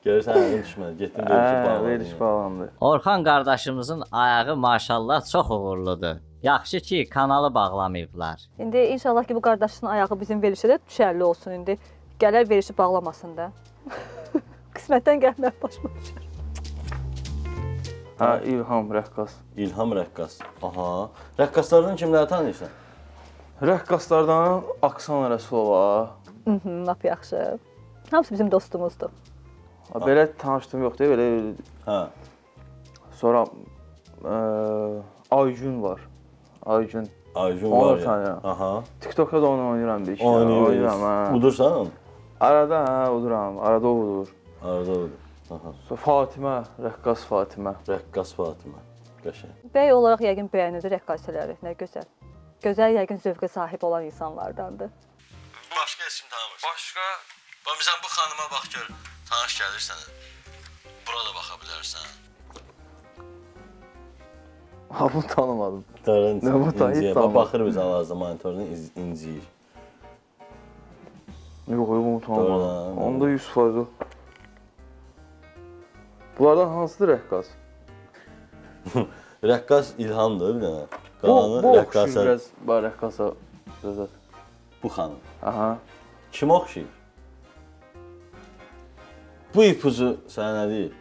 Speaker 1: Görürsən, ağın düşmədi. Getdin
Speaker 5: Hə,
Speaker 1: veriliş bağladın.
Speaker 5: veriliş
Speaker 1: yəni.
Speaker 5: bağlandı.
Speaker 2: Orxan qardaşımızın ayağı maşallah çox uğurludur. Yaxşı ki, kanalı bağlamayıblar.
Speaker 3: İndi inşallah ki bu qardaşın ayağı bizim verilişə də düşərli olsun indi. Gələr verişi bağlamasın da. Qismətdən gəlmək başıma düşər.
Speaker 5: Hə, İlham rəqqas.
Speaker 1: İlham rəqqas. Aha. Rəqqaslardan kimləri tanıyırsan?
Speaker 5: Rəqqaslardan Aksana Rəsulova.
Speaker 3: Mhm, lap yaxşı. Hamısı bizim dostumuzdur.
Speaker 5: Ha, Belə tanışdığım yoxdur, belə
Speaker 1: Hə.
Speaker 5: sonra ə, Aygün var. Aygün.
Speaker 1: Aycun
Speaker 5: Onu
Speaker 1: var ya.
Speaker 5: tanıyıram.
Speaker 1: Aha.
Speaker 5: TikTokda da onu oynayıram bir iki.
Speaker 1: Oynayır.
Speaker 5: Oynayıram, hə.
Speaker 1: Udursan onu?
Speaker 5: Arada hə, uduram. Arada udur.
Speaker 1: Arada udur. Aha.
Speaker 5: Sonra Fatimə, rəqqas Fatimə.
Speaker 1: Rəqqas Fatimə. Qəşəng.
Speaker 3: Bəy olaraq yəqin bəyənirdi rəqqasələri. Nə gözəl. Gözəl yəqin zövqə sahib olan insanlardandır.
Speaker 1: Başqa heç kim tanımırsan?
Speaker 5: Başqa
Speaker 1: Bax sən bu xanıma bax gör. Tanış gəlir sənə. Bura da baxa bilərsən.
Speaker 5: Ha bunu tanımadım.
Speaker 1: Dərən.
Speaker 5: Nə bu da, heç tanımam.
Speaker 1: Baxır biz hal-hazırda monitordan iz- inciyir.
Speaker 5: Yox, yox, bunu tanımadım.
Speaker 1: Doğrudan,
Speaker 5: Onda 100% o. Bunlardan hansıdır rəqqas?
Speaker 1: Rəqqas İlhamdır bir dənə.
Speaker 5: Bu,
Speaker 1: Qalanı
Speaker 5: bu oxşuyur
Speaker 1: rəqqasa
Speaker 5: biraz var rəqqasa. Gözəl.
Speaker 1: bu xanım.
Speaker 5: Aha.
Speaker 1: Kim oxşayır? Bu ipucu sənə nə deyir?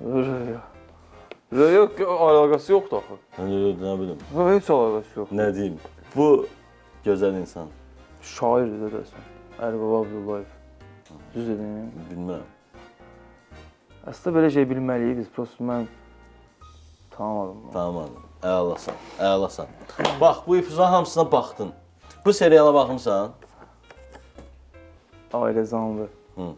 Speaker 5: Röya. Röya əlaqəsi yoxdur axı.
Speaker 1: Də nə bilim.
Speaker 5: Ha, Heç əlaqəsi yox.
Speaker 1: Nə deyim? Bu gözəl insan.
Speaker 5: Şairdir də desən. Ərbab Abdullayev. Düz dedin.
Speaker 1: Bilmirəm.
Speaker 5: Əslində belə şey bilməliyik biz. Prosta mən tanımadım.
Speaker 1: Tanımadım. Əlasan. Əlasan. Bax, bu ipucların hamısına baxdın. Bu seriala baxmısan?
Speaker 5: Ailə zanlı.
Speaker 1: Hı.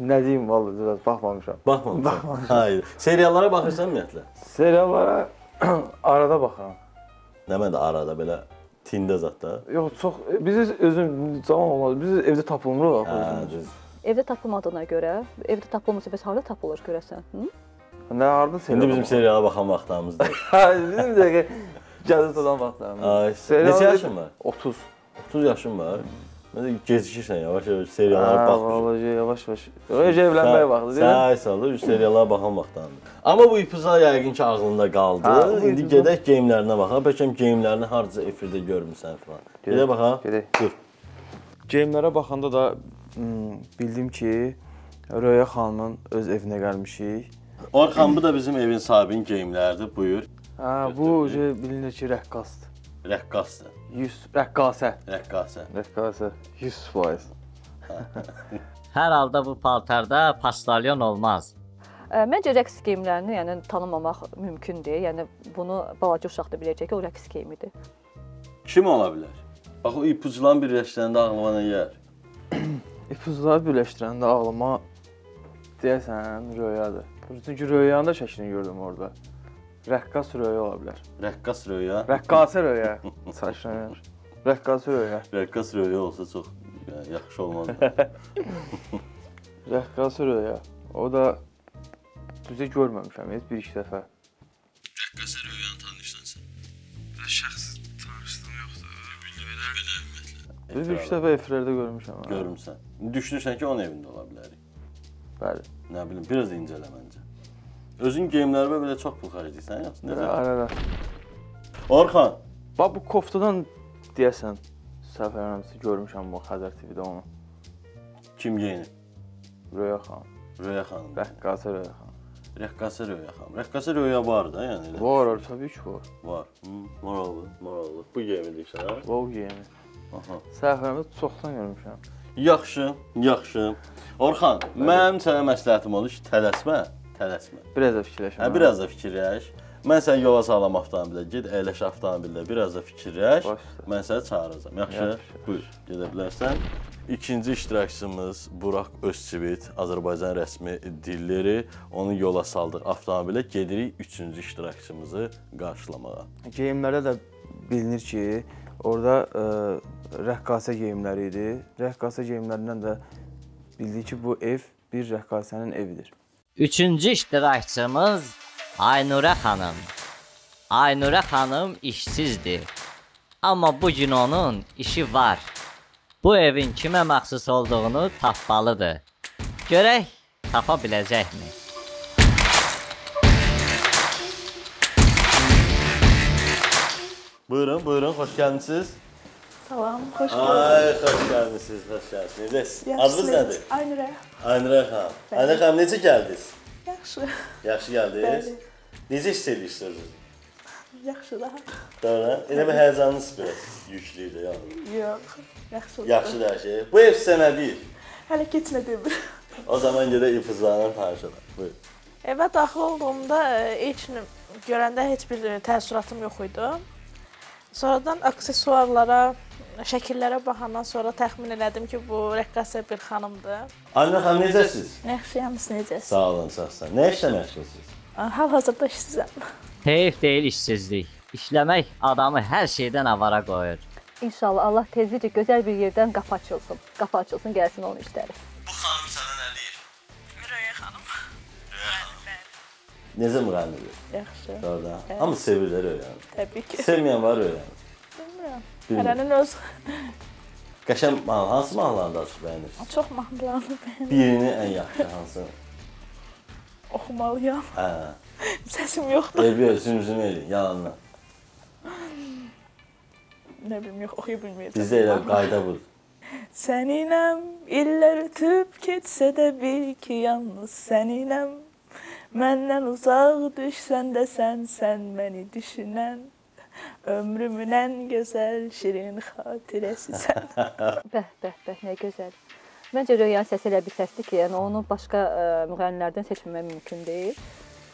Speaker 5: Nə deyim vallahi biraz baxmamışam.
Speaker 1: Baxmamışam. Hayır. Seriallara baxırsan ümumiyyətlə?
Speaker 5: Seriallara arada baxıram.
Speaker 1: Nə mən də arada belə tində zətdə.
Speaker 5: Yox, çox biz özüm zaman olmaz. Biz evdə tapılmırıq
Speaker 1: Hə,
Speaker 5: axı.
Speaker 1: düz.
Speaker 3: Evdə tapılmadığına görə, evdə tapılmasa bəs harda tapılır görəsən? Hı?
Speaker 5: Nə harda serial?
Speaker 1: İndi bizim seriala baxan vaxtımız deyil.
Speaker 5: Hə, bizim dəqiqə gəzib tutan vaxtlarımız.
Speaker 1: Ay,
Speaker 5: Serial
Speaker 1: neçə yaşın var?
Speaker 5: 30.
Speaker 1: 30 yaşın var. Gecikirsən yavaş-yavaş seriallara baxmışam.
Speaker 5: vallahi yavaş-yavaş. Öyle evlənməyə vaxtı deyil.
Speaker 1: Sən ay sağlı seriallara baxan vaxtdandır. Amma bu epizod yəqin ki ağlında qaldı.
Speaker 5: Bu
Speaker 1: İndi gedək geyimlərinə baxaq. Bəlkə geyimlərini harca efirdə görmüsən filan. Gedə baxaq.
Speaker 5: Gedək.
Speaker 1: Dur.
Speaker 5: Geyimlərə baxanda da hmm, bildim ki, Röya xanımın öz evinə gəlmişik.
Speaker 1: Orxan bu da bizim evin sahibinin geyimləridir. Buyur.
Speaker 5: Hə, bu bilinir ki, rəqqasdır.
Speaker 1: Rəqqasdır.
Speaker 5: 100 rəqqasə.
Speaker 1: Rəqqasə.
Speaker 5: Rəqqasə 100%.
Speaker 2: Hər halda bu paltarda pastalyon olmaz.
Speaker 3: Məncə rəqs geyimlərini, yəni tanımamaq mümkündür. Yəni bunu balaca uşaq da biləcək ki, o rəqs geyimidir.
Speaker 1: Kim ola bilər? Bax o ipucuların birləşdirəndə ağlıma nə gəlir?
Speaker 5: İpuzları birləşdirəndə ağlıma deyəsən Röyadır. Çünki Röyanın da şəklini gördüm orada. Rəqqas Röya ola bilər.
Speaker 1: Rəqqas Röya.
Speaker 5: Rəqqasə Röya. Saçlanır. Rəqqasə Röya.
Speaker 1: Rəqqas Röya olsa çox yəni, yaxşı olmaz.
Speaker 5: Rəqqasə Röya. O da düzə görməmişəm heç bir iki dəfə.
Speaker 1: Rəqqas Röyanı tanışsansa.
Speaker 5: Şəxsi tanışlığım yoxdur. Bir, bir iki dəfə efirlərdə görmüşəm. hə.
Speaker 1: Görmüsən. Düşünürsən ki, onun evində ola bilərik.
Speaker 5: Bəli.
Speaker 1: Nə bilim, biraz incələ məncə. Özün geyimlərimə belə çox pul xərcləyirsən, yoxsa
Speaker 5: Belə
Speaker 1: necə?
Speaker 5: ara-ara.
Speaker 1: Orxan,
Speaker 5: Bax bu koftadan deyəsən eləmirəmsə görmüşəm bu Xəzər TV-də onu.
Speaker 1: kim geyinir?
Speaker 5: Röya xanım.
Speaker 1: Röya xanım.
Speaker 5: Rəqqasə Röya xanım.
Speaker 1: Rəqqasə Röya xanım. Rəqqasə Röya var da, yəni elə.
Speaker 5: Var, var, təbii ki var.
Speaker 1: Var. Hı, maraqlı, maraqlı. Bu geyinirsən, ha?
Speaker 5: Wow geyimi.
Speaker 1: Aha.
Speaker 5: Səhv eləmirəmsə çoxdan görmüşəm.
Speaker 1: Yaxşı, yaxşı. Orxan, mənim sənə məsləhətim olur ki, tələsmə, tələsmə.
Speaker 5: Biraz da fikirləşmə.
Speaker 1: Hə, biraz da fikirləş. Mən səni yola salam avtomobilə, get əyləş avtomobildə, biraz da fikirləş. Mən səni çağıracağam. Yaxşı?
Speaker 5: Yaxşı.
Speaker 1: Buyur, gedə bilərsən. İkinci iştirakçımız Buraq Özçivit, Azərbaycan rəsmi dilləri. Onu yola saldıq avtomobilə. Gedirik üçüncü iştirakçımızı qarşılamağa.
Speaker 5: Geyimlərdə də bilinir ki, orada ə, rəqqasə geyimləri idi. Rəqqasə geyimlərindən də bildik ki, bu ev bir rəqqasənin evidir.
Speaker 2: Üçüncü iştirakçımız Aynurə xanım. Aynurə xanım işsizdir. Amma bu gün onun işi var. Bu evin kimə məxsus olduğunu tapmalıdır. Görək tapa biləcəkmi?
Speaker 1: Buyurun, buyurun, xoş gəlmisiniz.
Speaker 6: Salam, xoş
Speaker 1: Ay, xoş gəlmisiniz, xoş gəlmisiniz. Necəsiz? Adınız nədir?
Speaker 6: Aynurə.
Speaker 1: Aynurə xanım. Aynurə xanım necə gəldiniz?
Speaker 6: Yaxşı.
Speaker 1: Yaxşı gəldiniz.
Speaker 6: Bəli.
Speaker 1: Necə hiss edirsiniz?
Speaker 6: Yaxşı da.
Speaker 1: Doğru. Elə bir həyəcanınız biraz yüklü idi yəni.
Speaker 6: Yox. Yaxşı.
Speaker 1: Yaxşı da şey. Bu ev sizə nə deyir?
Speaker 6: Hələ keçmədim.
Speaker 1: O zaman gedək ifuzlarla tanışalım. Buyur.
Speaker 6: Evə daxil olduğumda e, ilk görəndə heç bir e, təəssüratım yox idi. Sonradan aksesuarlara, şəkillərə baxandan sonra təxmin elədim ki, bu rəqqasə bir xanımdır.
Speaker 1: Aynurə xanım necəsiz?
Speaker 6: Yaxşıyam, siz necəsiz?
Speaker 1: Sağ olun, sağ olun. Nə işlə məşğulsunuz?
Speaker 6: Hal-hazırda işsizəm.
Speaker 2: Heyf deyil işsizlik. İşləmək adamı hər şeydən avara qoyur.
Speaker 3: İnşallah Allah tezlicə gözəl bir yerdən qapı açılsın. Qapı açılsın, gəlsin onun işləri.
Speaker 1: Bu xanım sənə nə deyir?
Speaker 6: Röya xanım.
Speaker 1: Necə müğənnidir?
Speaker 6: Yaxşı.
Speaker 1: Doğrudan. Hamı sevirlər öyrənir.
Speaker 6: Təbii ki.
Speaker 1: Sevməyən var öyrənir.
Speaker 6: Bilmirəm. Hərənin öz
Speaker 1: Qəşəng mahnı, hansı mahnılarını daha çox bəyənirsiniz?
Speaker 6: çox mahnılarını bəyən-
Speaker 1: Birini ən yaxşı hansı?
Speaker 6: oxumalıyam.
Speaker 1: Hə.
Speaker 6: Səsim yoxdur.
Speaker 1: Evi zümzüm elin, yalanla.
Speaker 6: Nə bilim, yox, oxuya bilməyəcəm.
Speaker 1: Bizdə elə qayda budur.
Speaker 6: Səninəm illər ötüb keçsə də bil ki, yalnız səninəm. Məndən uzaq düşsən də sən, sən məni düşünən. Ömrümün ən gözəl şirin xatirəsisən.
Speaker 3: Bəh, bəh, bəh, nə gözəl. Məncə Röyanın səsi elə bir səsdir ki, yəni onu başqa ə, müğənnilərdən seçməmək mümkün deyil.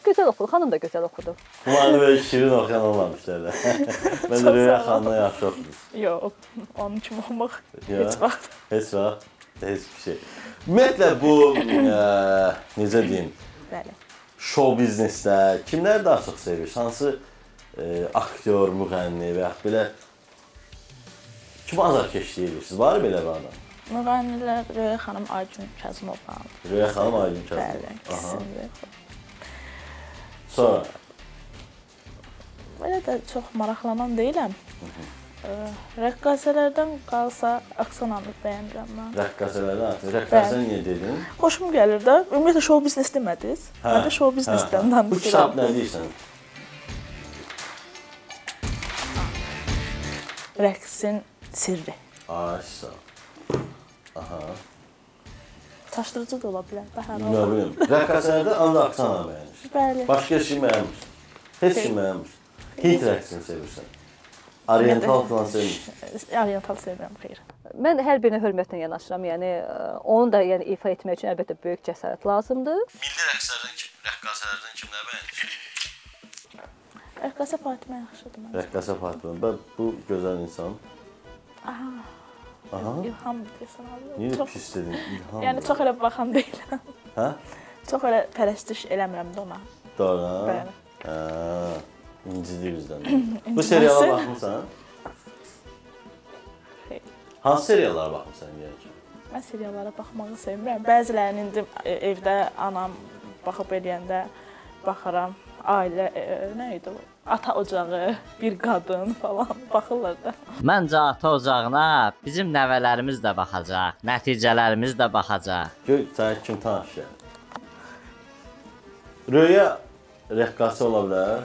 Speaker 3: Gözəl oxudu, xanım da gözəl oxudu.
Speaker 1: Mahnı belə şirin oxuyan olmamışlar da. Mən də Röya xanımdan yaxşı oxudum.
Speaker 6: Yox, onun kimi oxumaq heç vaxt.
Speaker 1: Heç vaxt. Heç bir şey. Ümumiyyətlə bu ə, necə deyim,
Speaker 6: Bəli.
Speaker 1: şou biznesdə kimləri daha çox sevirsən? Hansı ə, aktyor, müğənni və ya belə kim azarkeşlik edirsiniz? Var belə bir adam?
Speaker 6: Müğənnilər Röya xanım Aygün Kəzimova.
Speaker 1: Röya xanım
Speaker 6: Bəli,
Speaker 1: Kəsim. Aha.
Speaker 6: ikisini.
Speaker 1: Sonra
Speaker 6: Belə də çox maraqlanan deyiləm. Ə, Rəqqasələrdən qalsa Aksananı bəyənirəm mən.
Speaker 1: rəqqasələrdən. Rəqqasə niyə dedin?
Speaker 6: Xoşum gəlir də. Ümumiyyətlə show biznes demədiniz. Mən də show biznesdən
Speaker 1: hə. Bu kitab
Speaker 6: danışıram.
Speaker 1: nə deyirsən?
Speaker 6: Rəqsin sirri.
Speaker 1: Ay sağ. ol. Aha.
Speaker 6: Çaşdırıcı da ola bilər. Daha
Speaker 1: Nə bilim. Rəqqasələrdə ancaq Aksana bəyənir.
Speaker 6: Bəli.
Speaker 1: Başqa kim bəyənmir. Heç kim bəyənmir. Hint rəqsini sevirsən. Oriental falan sevmirsən.
Speaker 6: Oriental sevirəm, xeyr.
Speaker 3: Mən hər birinə hörmətlə yanaşıram. Yəni ə, onu da yəni ifa etmək üçün əlbəttə böyük cəsarət lazımdır.
Speaker 1: Milli rəqslərdən, rəqqasələrdən kimlər bəyənir?
Speaker 6: Rəqqasə Fatimə yaxşıdır məncə.
Speaker 1: Rəqqasə Fatimə. Bax bu gözəl insan. Aha.
Speaker 6: İlham desən
Speaker 1: Niyə
Speaker 6: alır. Çox,
Speaker 1: pis dedin? İlham.
Speaker 6: yəni çox elə baxan deyiləm.
Speaker 1: Hə?
Speaker 6: Çox elə pərəstiş eləmirəm də ona.
Speaker 1: Doğru.
Speaker 6: Bəli.
Speaker 1: Hə. İncidir bizdən. Bu seriala baxmısan? Hansı seriallara baxmısan yəni?
Speaker 6: Mən seriallara baxmağı sevmirəm. Bəzilərini indi e, evdə anam baxıb eləyəndə baxıram. Ailə e, nə idi o? Ata ocağı, bir qadın falan baxırlar da.
Speaker 2: Məncə ata ocağına bizim nəvələrimiz də baxacaq, nəticələrimiz də baxacaq.
Speaker 1: Gör səni kim tanışır? Röya rəqqası ola bilər.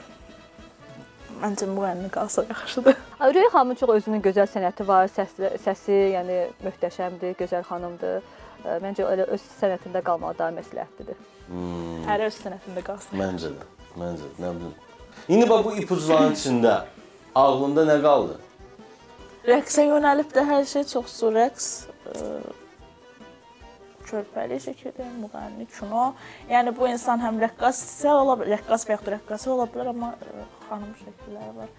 Speaker 6: Məncə müğənni qalsa yaxşıdır.
Speaker 3: Röya xanımın çox özünün gözəl sənəti var, səsi, səsi yəni möhtəşəmdir, gözəl xanımdır. Məncə elə öz sənətində qalmağı daha məsləhətlidir.
Speaker 1: Hmm,
Speaker 6: Hər öz sənətində qalsın.
Speaker 1: məncə də. Məncə də. Nə bilim. İndi bax bu ipucların içində ağlında nə qaldı?
Speaker 6: Rəqsə yönəlib də hər şey çox su rəqs. ə, Körpəli şəkildə müğənni, kino. Yəni bu insan həm rəqqassə ola bilər, rəqqas və yaxud rəqqası ola bilər, amma ə, xanım şəkilləri var.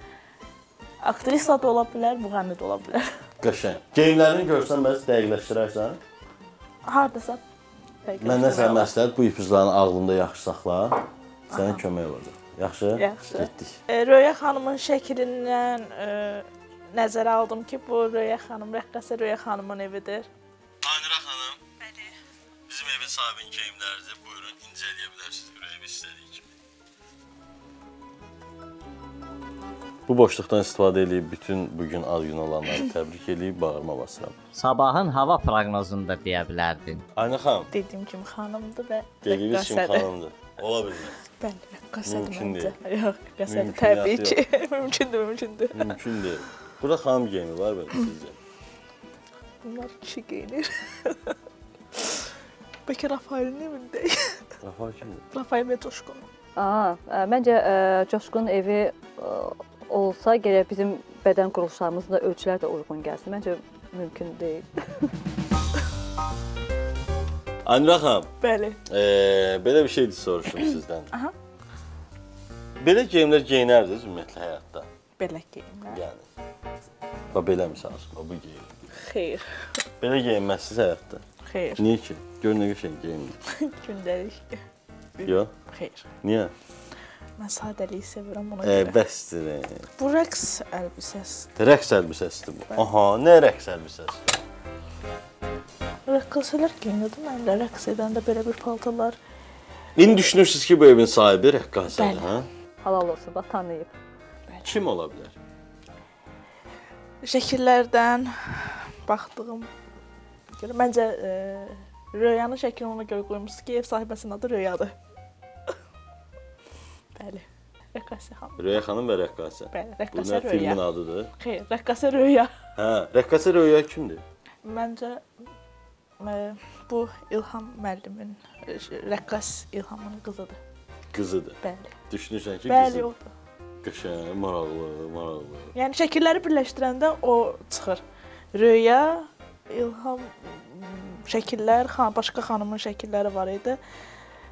Speaker 6: Aktrisa da ola bilər, müğənni də ola bilər.
Speaker 1: Qəşəng. Geyimlərini görsən bəs dəqiqləşdirərsən.
Speaker 6: Hardasa dəqiqləşdirmək
Speaker 1: Məndən sənə
Speaker 6: olar.
Speaker 1: məsləhət bu ipuclarını ağlında yaxşı saxla. Sənə kömək olacaq. Yaxşı?
Speaker 6: Yaxşı.
Speaker 1: Getdik.
Speaker 6: E, Röya xanımın şəklindən ə, nəzərə aldım ki, bu Röya xanım, rəqqasə Röya xanımın evidir.
Speaker 1: Aynura xanım. Bəli. Bizim evin sahibinin geyimləridir. Buyurun incələyə bilərsiniz ürəyimi istədiyi kimi. Bu boşluqdan istifadə edib bütün bu gün ad günü olanları təbrik edib bağırma basıram.
Speaker 2: Sabahın hava proqnozunu da deyə bilərdin.
Speaker 1: Aynur xanım,
Speaker 6: Dediyim kimi xanımdır və
Speaker 1: dediyiniz kimi xanımdır. Ola bilməz.
Speaker 6: Bəli, rəqqasədir
Speaker 1: Mümkün
Speaker 6: məncə. Yox, rəqqasədir
Speaker 1: Mümkün
Speaker 6: təbii
Speaker 1: yox,
Speaker 6: ki. mümkündür, mümkündür.
Speaker 1: Mümkün deyil. Burada xanım geyimi var belə sizcə?
Speaker 6: Bunlar kişi geyinir. Bəlkə Rafaelin evindəyik.
Speaker 1: Rafal kimdir?
Speaker 6: Rafael və Coşqun.
Speaker 3: Aha, ə, məncə ə, Coşqun evi ə, olsa gərək bizim bədən quruluşlarımızın da ölçülər də uyğun gəlsin. Məncə mümkün deyil.
Speaker 1: Aynur xanım,
Speaker 6: Bəli.
Speaker 1: e, belə bir şey soruşum sizdən.
Speaker 6: Aha.
Speaker 1: Belə geyimlər geyinərdiniz ümumiyyətlə həyatda?
Speaker 6: Belə geyimlər.
Speaker 1: Yəni. Bax belə misal üçün, bax bu geyim.
Speaker 6: Xeyr.
Speaker 1: Belə geyinməzsiniz həyatda.
Speaker 6: Xeyr.
Speaker 1: Niyə ki? Gör nə qəşəng geyinir.
Speaker 6: Gündəlik.
Speaker 1: Yox.
Speaker 6: Xeyr.
Speaker 1: Niyə?
Speaker 6: Mən sadəliyi sevirəm ona
Speaker 1: E,
Speaker 6: görə.
Speaker 1: bəsdir. e.
Speaker 6: Bu rəqs əlbisəsi.
Speaker 1: Rəqs əlbisəsidir bu. Aha, nə rəqs əlbisəsi?
Speaker 6: Rəqqasələr geyinirdi mən də rəqs edəndə belə bir paltarlar.
Speaker 1: İndi düşünürsüz ki, bu evin sahibi rəqqasədir, hə?
Speaker 3: Halal olsun, bax tanıyıb.
Speaker 1: Kim ola bilər?
Speaker 6: Şəkillərdən baxdığım görə məncə e, Röyanın şəklini ona görə qoymusunuz ki, ev sahibəsinin adı Röyadır. Bəli. Rəqqasə xanım.
Speaker 1: Röya xanım və rəqqasə.
Speaker 6: Bəli,
Speaker 1: Bu
Speaker 6: rəqqasə
Speaker 1: nə filmin
Speaker 6: Röya.
Speaker 1: adıdır?
Speaker 6: Xeyr, rəqqasə Röya.
Speaker 1: Hə, rəqqasə Röya kimdir?
Speaker 6: Məncə bu İlham müəllimin e, rəqqas İlhamın qızıdır.
Speaker 1: Qızıdır.
Speaker 6: Bəli.
Speaker 1: Düşünürsən ki,
Speaker 6: Bəli,
Speaker 1: qızı.
Speaker 6: odur.
Speaker 1: Qəşəng, maraqlı, maraqlı.
Speaker 6: Yəni şəkilləri birləşdirəndə o çıxır. Röya, İlham şəkillər, xan, başqa xanımın şəkilləri var idi.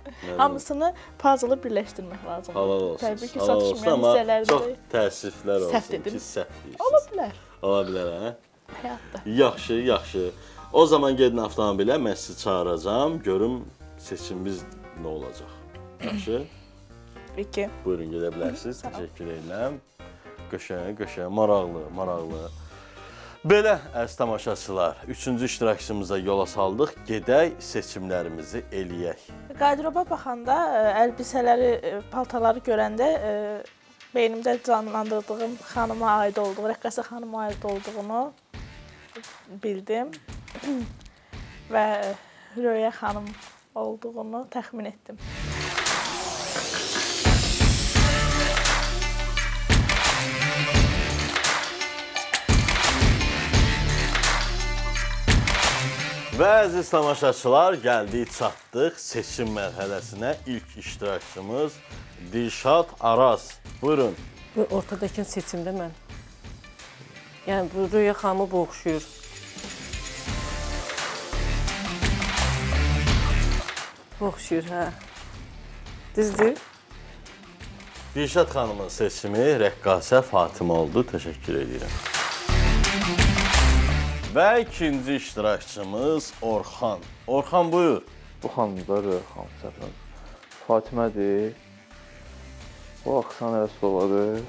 Speaker 1: Bilim,
Speaker 6: Hamısını puzzle birləşdirmək lazımdır.
Speaker 1: halal olsun.
Speaker 6: Təbii ki, satışmayan hissələrdə
Speaker 1: çox təəssüflər
Speaker 6: səhv
Speaker 1: olsun
Speaker 6: dedim.
Speaker 1: ki, səhv deyirsiniz.
Speaker 6: ola bilər
Speaker 1: Ola bilər, hə?
Speaker 6: həyatda.
Speaker 1: Yaxşı, yaxşı. O zaman gedin avtomobilə, mən sizi çağıracağam, görüm seçimimiz nə olacaq. Yaxşı?
Speaker 6: Peki.
Speaker 1: Buyurun gedə bilərsiniz. Təşəkkür edirəm. Qəşəng, qəşəng, maraqlı, maraqlı. Belə əziz tamaşaçılar, 3-cü iştirakçımıza yola saldıq. Gedək seçimlərimizi eləyək.
Speaker 6: Qardıroba baxanda ə, əlbisələri, ə, paltarları görəndə ə, beynimdə canlandırdığım xanıma aid olduğu, rəqqasə xanıma aid olduğunu bildim və Röyə xanım olduğunu təxmin etdim.
Speaker 1: Və əziz tamaşaçılar, gəldik, çatdıq seçim mərhələsinə. İlk iştirakçımız Dilşad Araz. Buyurun.
Speaker 4: Bu ortadakı seçimdə mən yəni bu Röya xanımı bu oxşuyur. Hə. Düzdür?
Speaker 1: Dilşad xanımın seçimi rəqqasə Fatimə oldu. Təşəkkür edirəm. Və ikinci iştirakçımız Orxan. Orxan buyur.
Speaker 5: Bu xanımlar xanım səhvən. Fatimədir. Bu Oksana Rəsulovadır.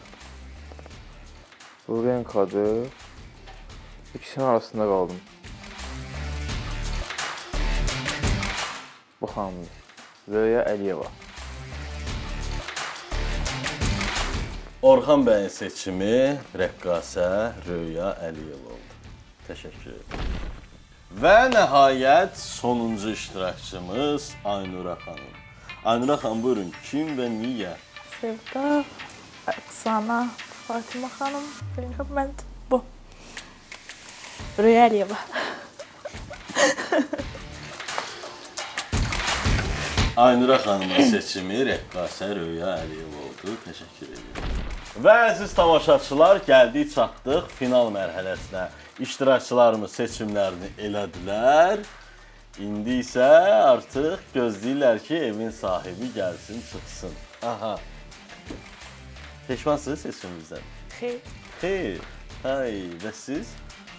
Speaker 5: Bu Renkadır. İkisinin arasında qaldım. Bu xanımdır. Röya Əliyeva.
Speaker 1: Orxan bəyin seçimi rəqqasə Röya Əliyeva oldu. Təşəkkür edirəm. Və nəhayət sonuncu iştirakçımız Aynura xanım. Aynura xanım buyurun, kim və niyə?
Speaker 6: Sevda, Oksana, Fatimə xanım, mən bu. Röyə Əliyeva.
Speaker 1: Aynura xanımın seçimi rəqqasə Röya Əliyeva oldu. Təşəkkür edirəm. Və əziz tamaşaçılar, gəldik çatdıq final mərhələsinə. İştirakçılarımız seçimlərini elədilər. İndi isə artıq gözləyirlər ki, evin sahibi gəlsin, çıxsın. Aha. Peşmansınız seçiminizdən?
Speaker 6: Xeyr.
Speaker 1: Xeyr. Hay, və siz?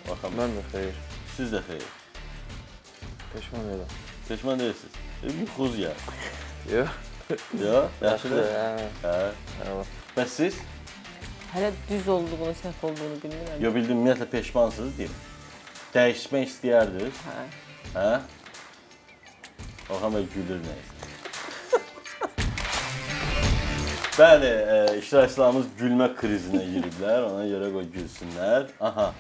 Speaker 1: Orxan,
Speaker 5: Mən də xeyr.
Speaker 1: siz də xeyr.
Speaker 5: Peşman edirəm.
Speaker 1: Peşman deyilsiniz. E, Yuxuz ya.
Speaker 5: Yox.
Speaker 1: Ya, yaxşıdır.
Speaker 5: Hə.
Speaker 1: Hə.
Speaker 5: Hə.
Speaker 1: Və siz?
Speaker 4: Hələ düz olduğunu, səhv olduğunu bilmirəm.
Speaker 1: Yo bildim, ümumiyyətlə peşmansınız deyim. Dəyişmək istəyərdiniz?
Speaker 4: Hə.
Speaker 1: Hə? Orxan bəy gülür nəysə. Bəli, e, iştirakçılarımız gülmə krizinə giriblər, ona görə qoy gülsünlər. Aha.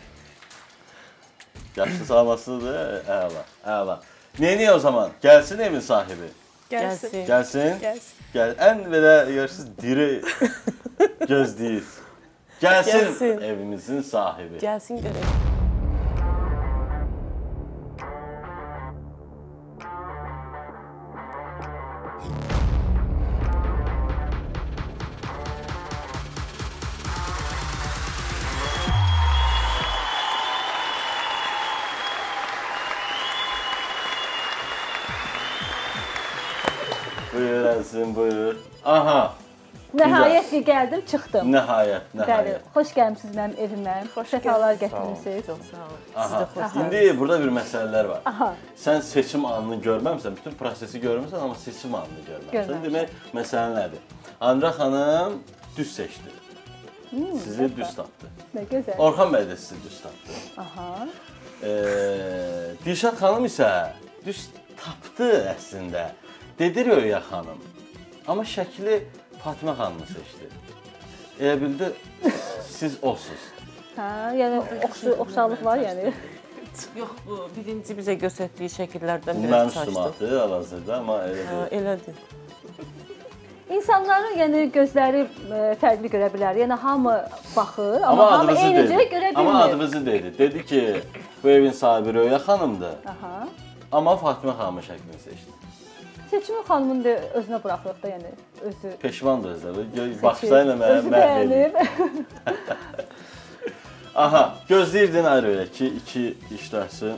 Speaker 1: Yaxşı salamasıdır, əla, əla. Neyini o zaman? Gəlsin evin sahibi.
Speaker 6: Gəlsin.
Speaker 4: Gəlsin.
Speaker 1: Gəlsin.
Speaker 6: Gəlsin.
Speaker 1: Gəl. Ən belə görürsüz diri gözləyir. Gəlsin,
Speaker 4: Gəlsin.
Speaker 1: evimizin sahibi.
Speaker 4: Gəlsin görək.
Speaker 3: Ki gəldim, çıxdım.
Speaker 1: nəhayət,
Speaker 3: Bəli,
Speaker 1: nəhayət.
Speaker 3: xoş gəlmisiniz mənim evimə. Xoş səfalar gətirmisiniz.
Speaker 4: Çox sağ olun.
Speaker 1: Aha. İndi burada bir məsələlər var.
Speaker 3: Aha.
Speaker 1: Sən seçim anını görməmisən, bütün prosesi görmüsən, amma seçim anını görməmisən. Demək, məsələ nədir? Anra xanım düz seçdi.
Speaker 3: Hmm,
Speaker 1: Sizi düz tapdı.
Speaker 3: Nə gözəl.
Speaker 1: Orxan bəy də sizi düz tapdı.
Speaker 3: Aha.
Speaker 1: Eee, Dilşad xanım isə düz tapdı əslində. Dedi Röya xanım. Amma şəkli Fatimə xanımı seçdi. Elə bildi siz osuz.
Speaker 3: Hə, yəni oxşu oxşarlıq var yəni.
Speaker 4: Yox, bu birinci bizə göstərdiyi şəkillərdən
Speaker 1: Mənim
Speaker 4: biraz çaşdı.
Speaker 1: üstümatı hal-hazırda, amma elə
Speaker 4: Hə, elədir.
Speaker 3: İnsanların yəni gözləri ə, fərqli görə bilər. Yəni hamı baxır, amma,
Speaker 1: Amma
Speaker 3: hamı eynicə
Speaker 1: dedi.
Speaker 3: görə
Speaker 1: Amma
Speaker 3: bilmir.
Speaker 1: adınızı dedi. Dedi ki, bu evin sahibi Röya xanımdır.
Speaker 3: Aha.
Speaker 1: Amma Fatimə xanımın şəklini seçdi.
Speaker 3: Seçimi xanımın da özünə buraxırıq da, yəni özü
Speaker 1: Peşmandır özü də.
Speaker 3: seçir,
Speaker 1: Baxışlarıyla mənə məhv edir. Aha, gözləyirdin ayrı elə ki, iki iştirakçı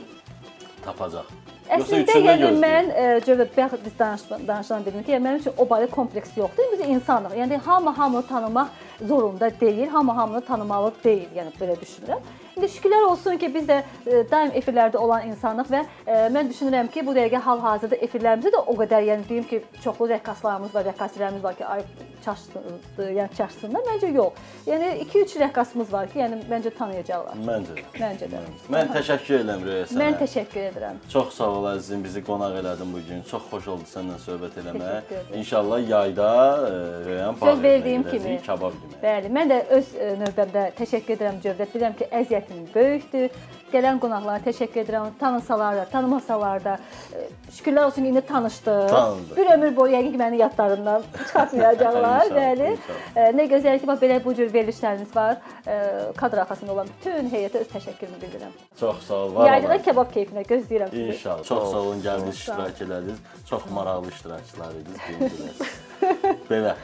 Speaker 1: tapacaq.
Speaker 3: Əslində yəni mən e, cövab bayaq biz danışdan danışan dedim ki, yəni mənim üçün o barədə kompleks yoxdur. Biz insanıq. Yəni hamı hamını tanımaq zorunda deyil, hamı hamını tanımalı deyil. Yəni belə düşünürəm. İndi şükürlər olsun ki, biz də e, daim efirlərdə olan insanıq və e, mən düşünürəm ki, bu dəqiqə hal-hazırda efirlərimizdə də o qədər, yəni deyim ki, çoxlu rəqqaslarımız var, rəqqaslərimiz var ki, ay çaşdı, yəni çaşsınlar. Məncə yox. Yəni 2-3 rəqqasımız var ki, yəni məncə tanıyacaqlar.
Speaker 1: Məncə də.
Speaker 3: Məncə də.
Speaker 1: Mən təşəkkür edirəm Röya sənə.
Speaker 3: Mən təşəkkür edirəm.
Speaker 1: Çox sağ ol əzizim, bizi qonaq elədin bu gün. Çox xoş oldu səninlə söhbət eləmək. İnşallah yayda e, Röyan
Speaker 3: Söz verdiyim kimi.
Speaker 1: kabab yeməyə.
Speaker 3: Bəli, mən də öz e, növbəmdə təşəkkür edirəm Cövdət. Bilirəm ki, əziyyətin böyükdür. Gələn qonaqlara təşəkkür edirəm. Tanınsalar da, tanımasalar da, e, şükürlər olsun ki, indi tanışdıq.
Speaker 1: Tanıdıq.
Speaker 3: Bir ömür boyu yəqin ki, məni yadlarından çıxartmayacaqlar. Bəli. E, Nə gözəl ki, bax belə bu cür verilişləriniz var. E, Kadr arxasında olan bütün heyətə öz təşəkkürümü bildirirəm.
Speaker 1: Çox sağ ol. Var
Speaker 3: Yayda da
Speaker 1: olun.
Speaker 3: kebab keyfinə gözləyirəm sizi.
Speaker 1: İnşallah. Çox sağ olun, gəldiniz, iştirak elədiniz. Çox maraqlı iştirakçılar idiniz. Belə.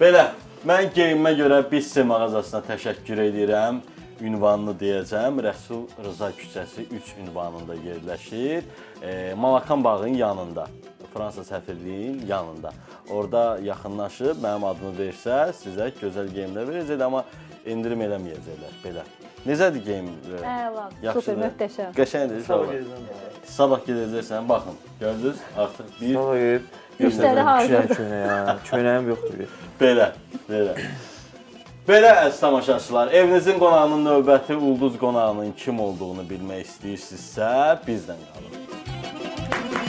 Speaker 1: Belə. Mən geyimimə görə Bisse mağazasına təşəkkür edirəm. Ünvanını deyəcəm. Rəsul Rıza küçəsi 3 ünvanında yerləşir. E, Malakan bağının yanında. Fransa səfirliyinin yanında. Orada yaxınlaşıb mənim adımı versə, sizə gözəl geyimlər verəcəklər, amma endirim eləməyəcəklər. Belə. Necədir geyim?
Speaker 3: Əla,
Speaker 1: Yaxşıdır.
Speaker 3: super, möhtəşəm.
Speaker 1: Qəşəngdir. Sabah Sabah gedəcəksən. Baxın, gördünüz? Artıq bir
Speaker 5: Sabah gedib. Köynə, köynə, köynəyim yoxdur.
Speaker 1: belə, belə. Belə əziz tamaşaçılar, evinizin qonağının növbəti ulduz qonağının kim olduğunu bilmək istəyirsinizsə, bizdən qalın.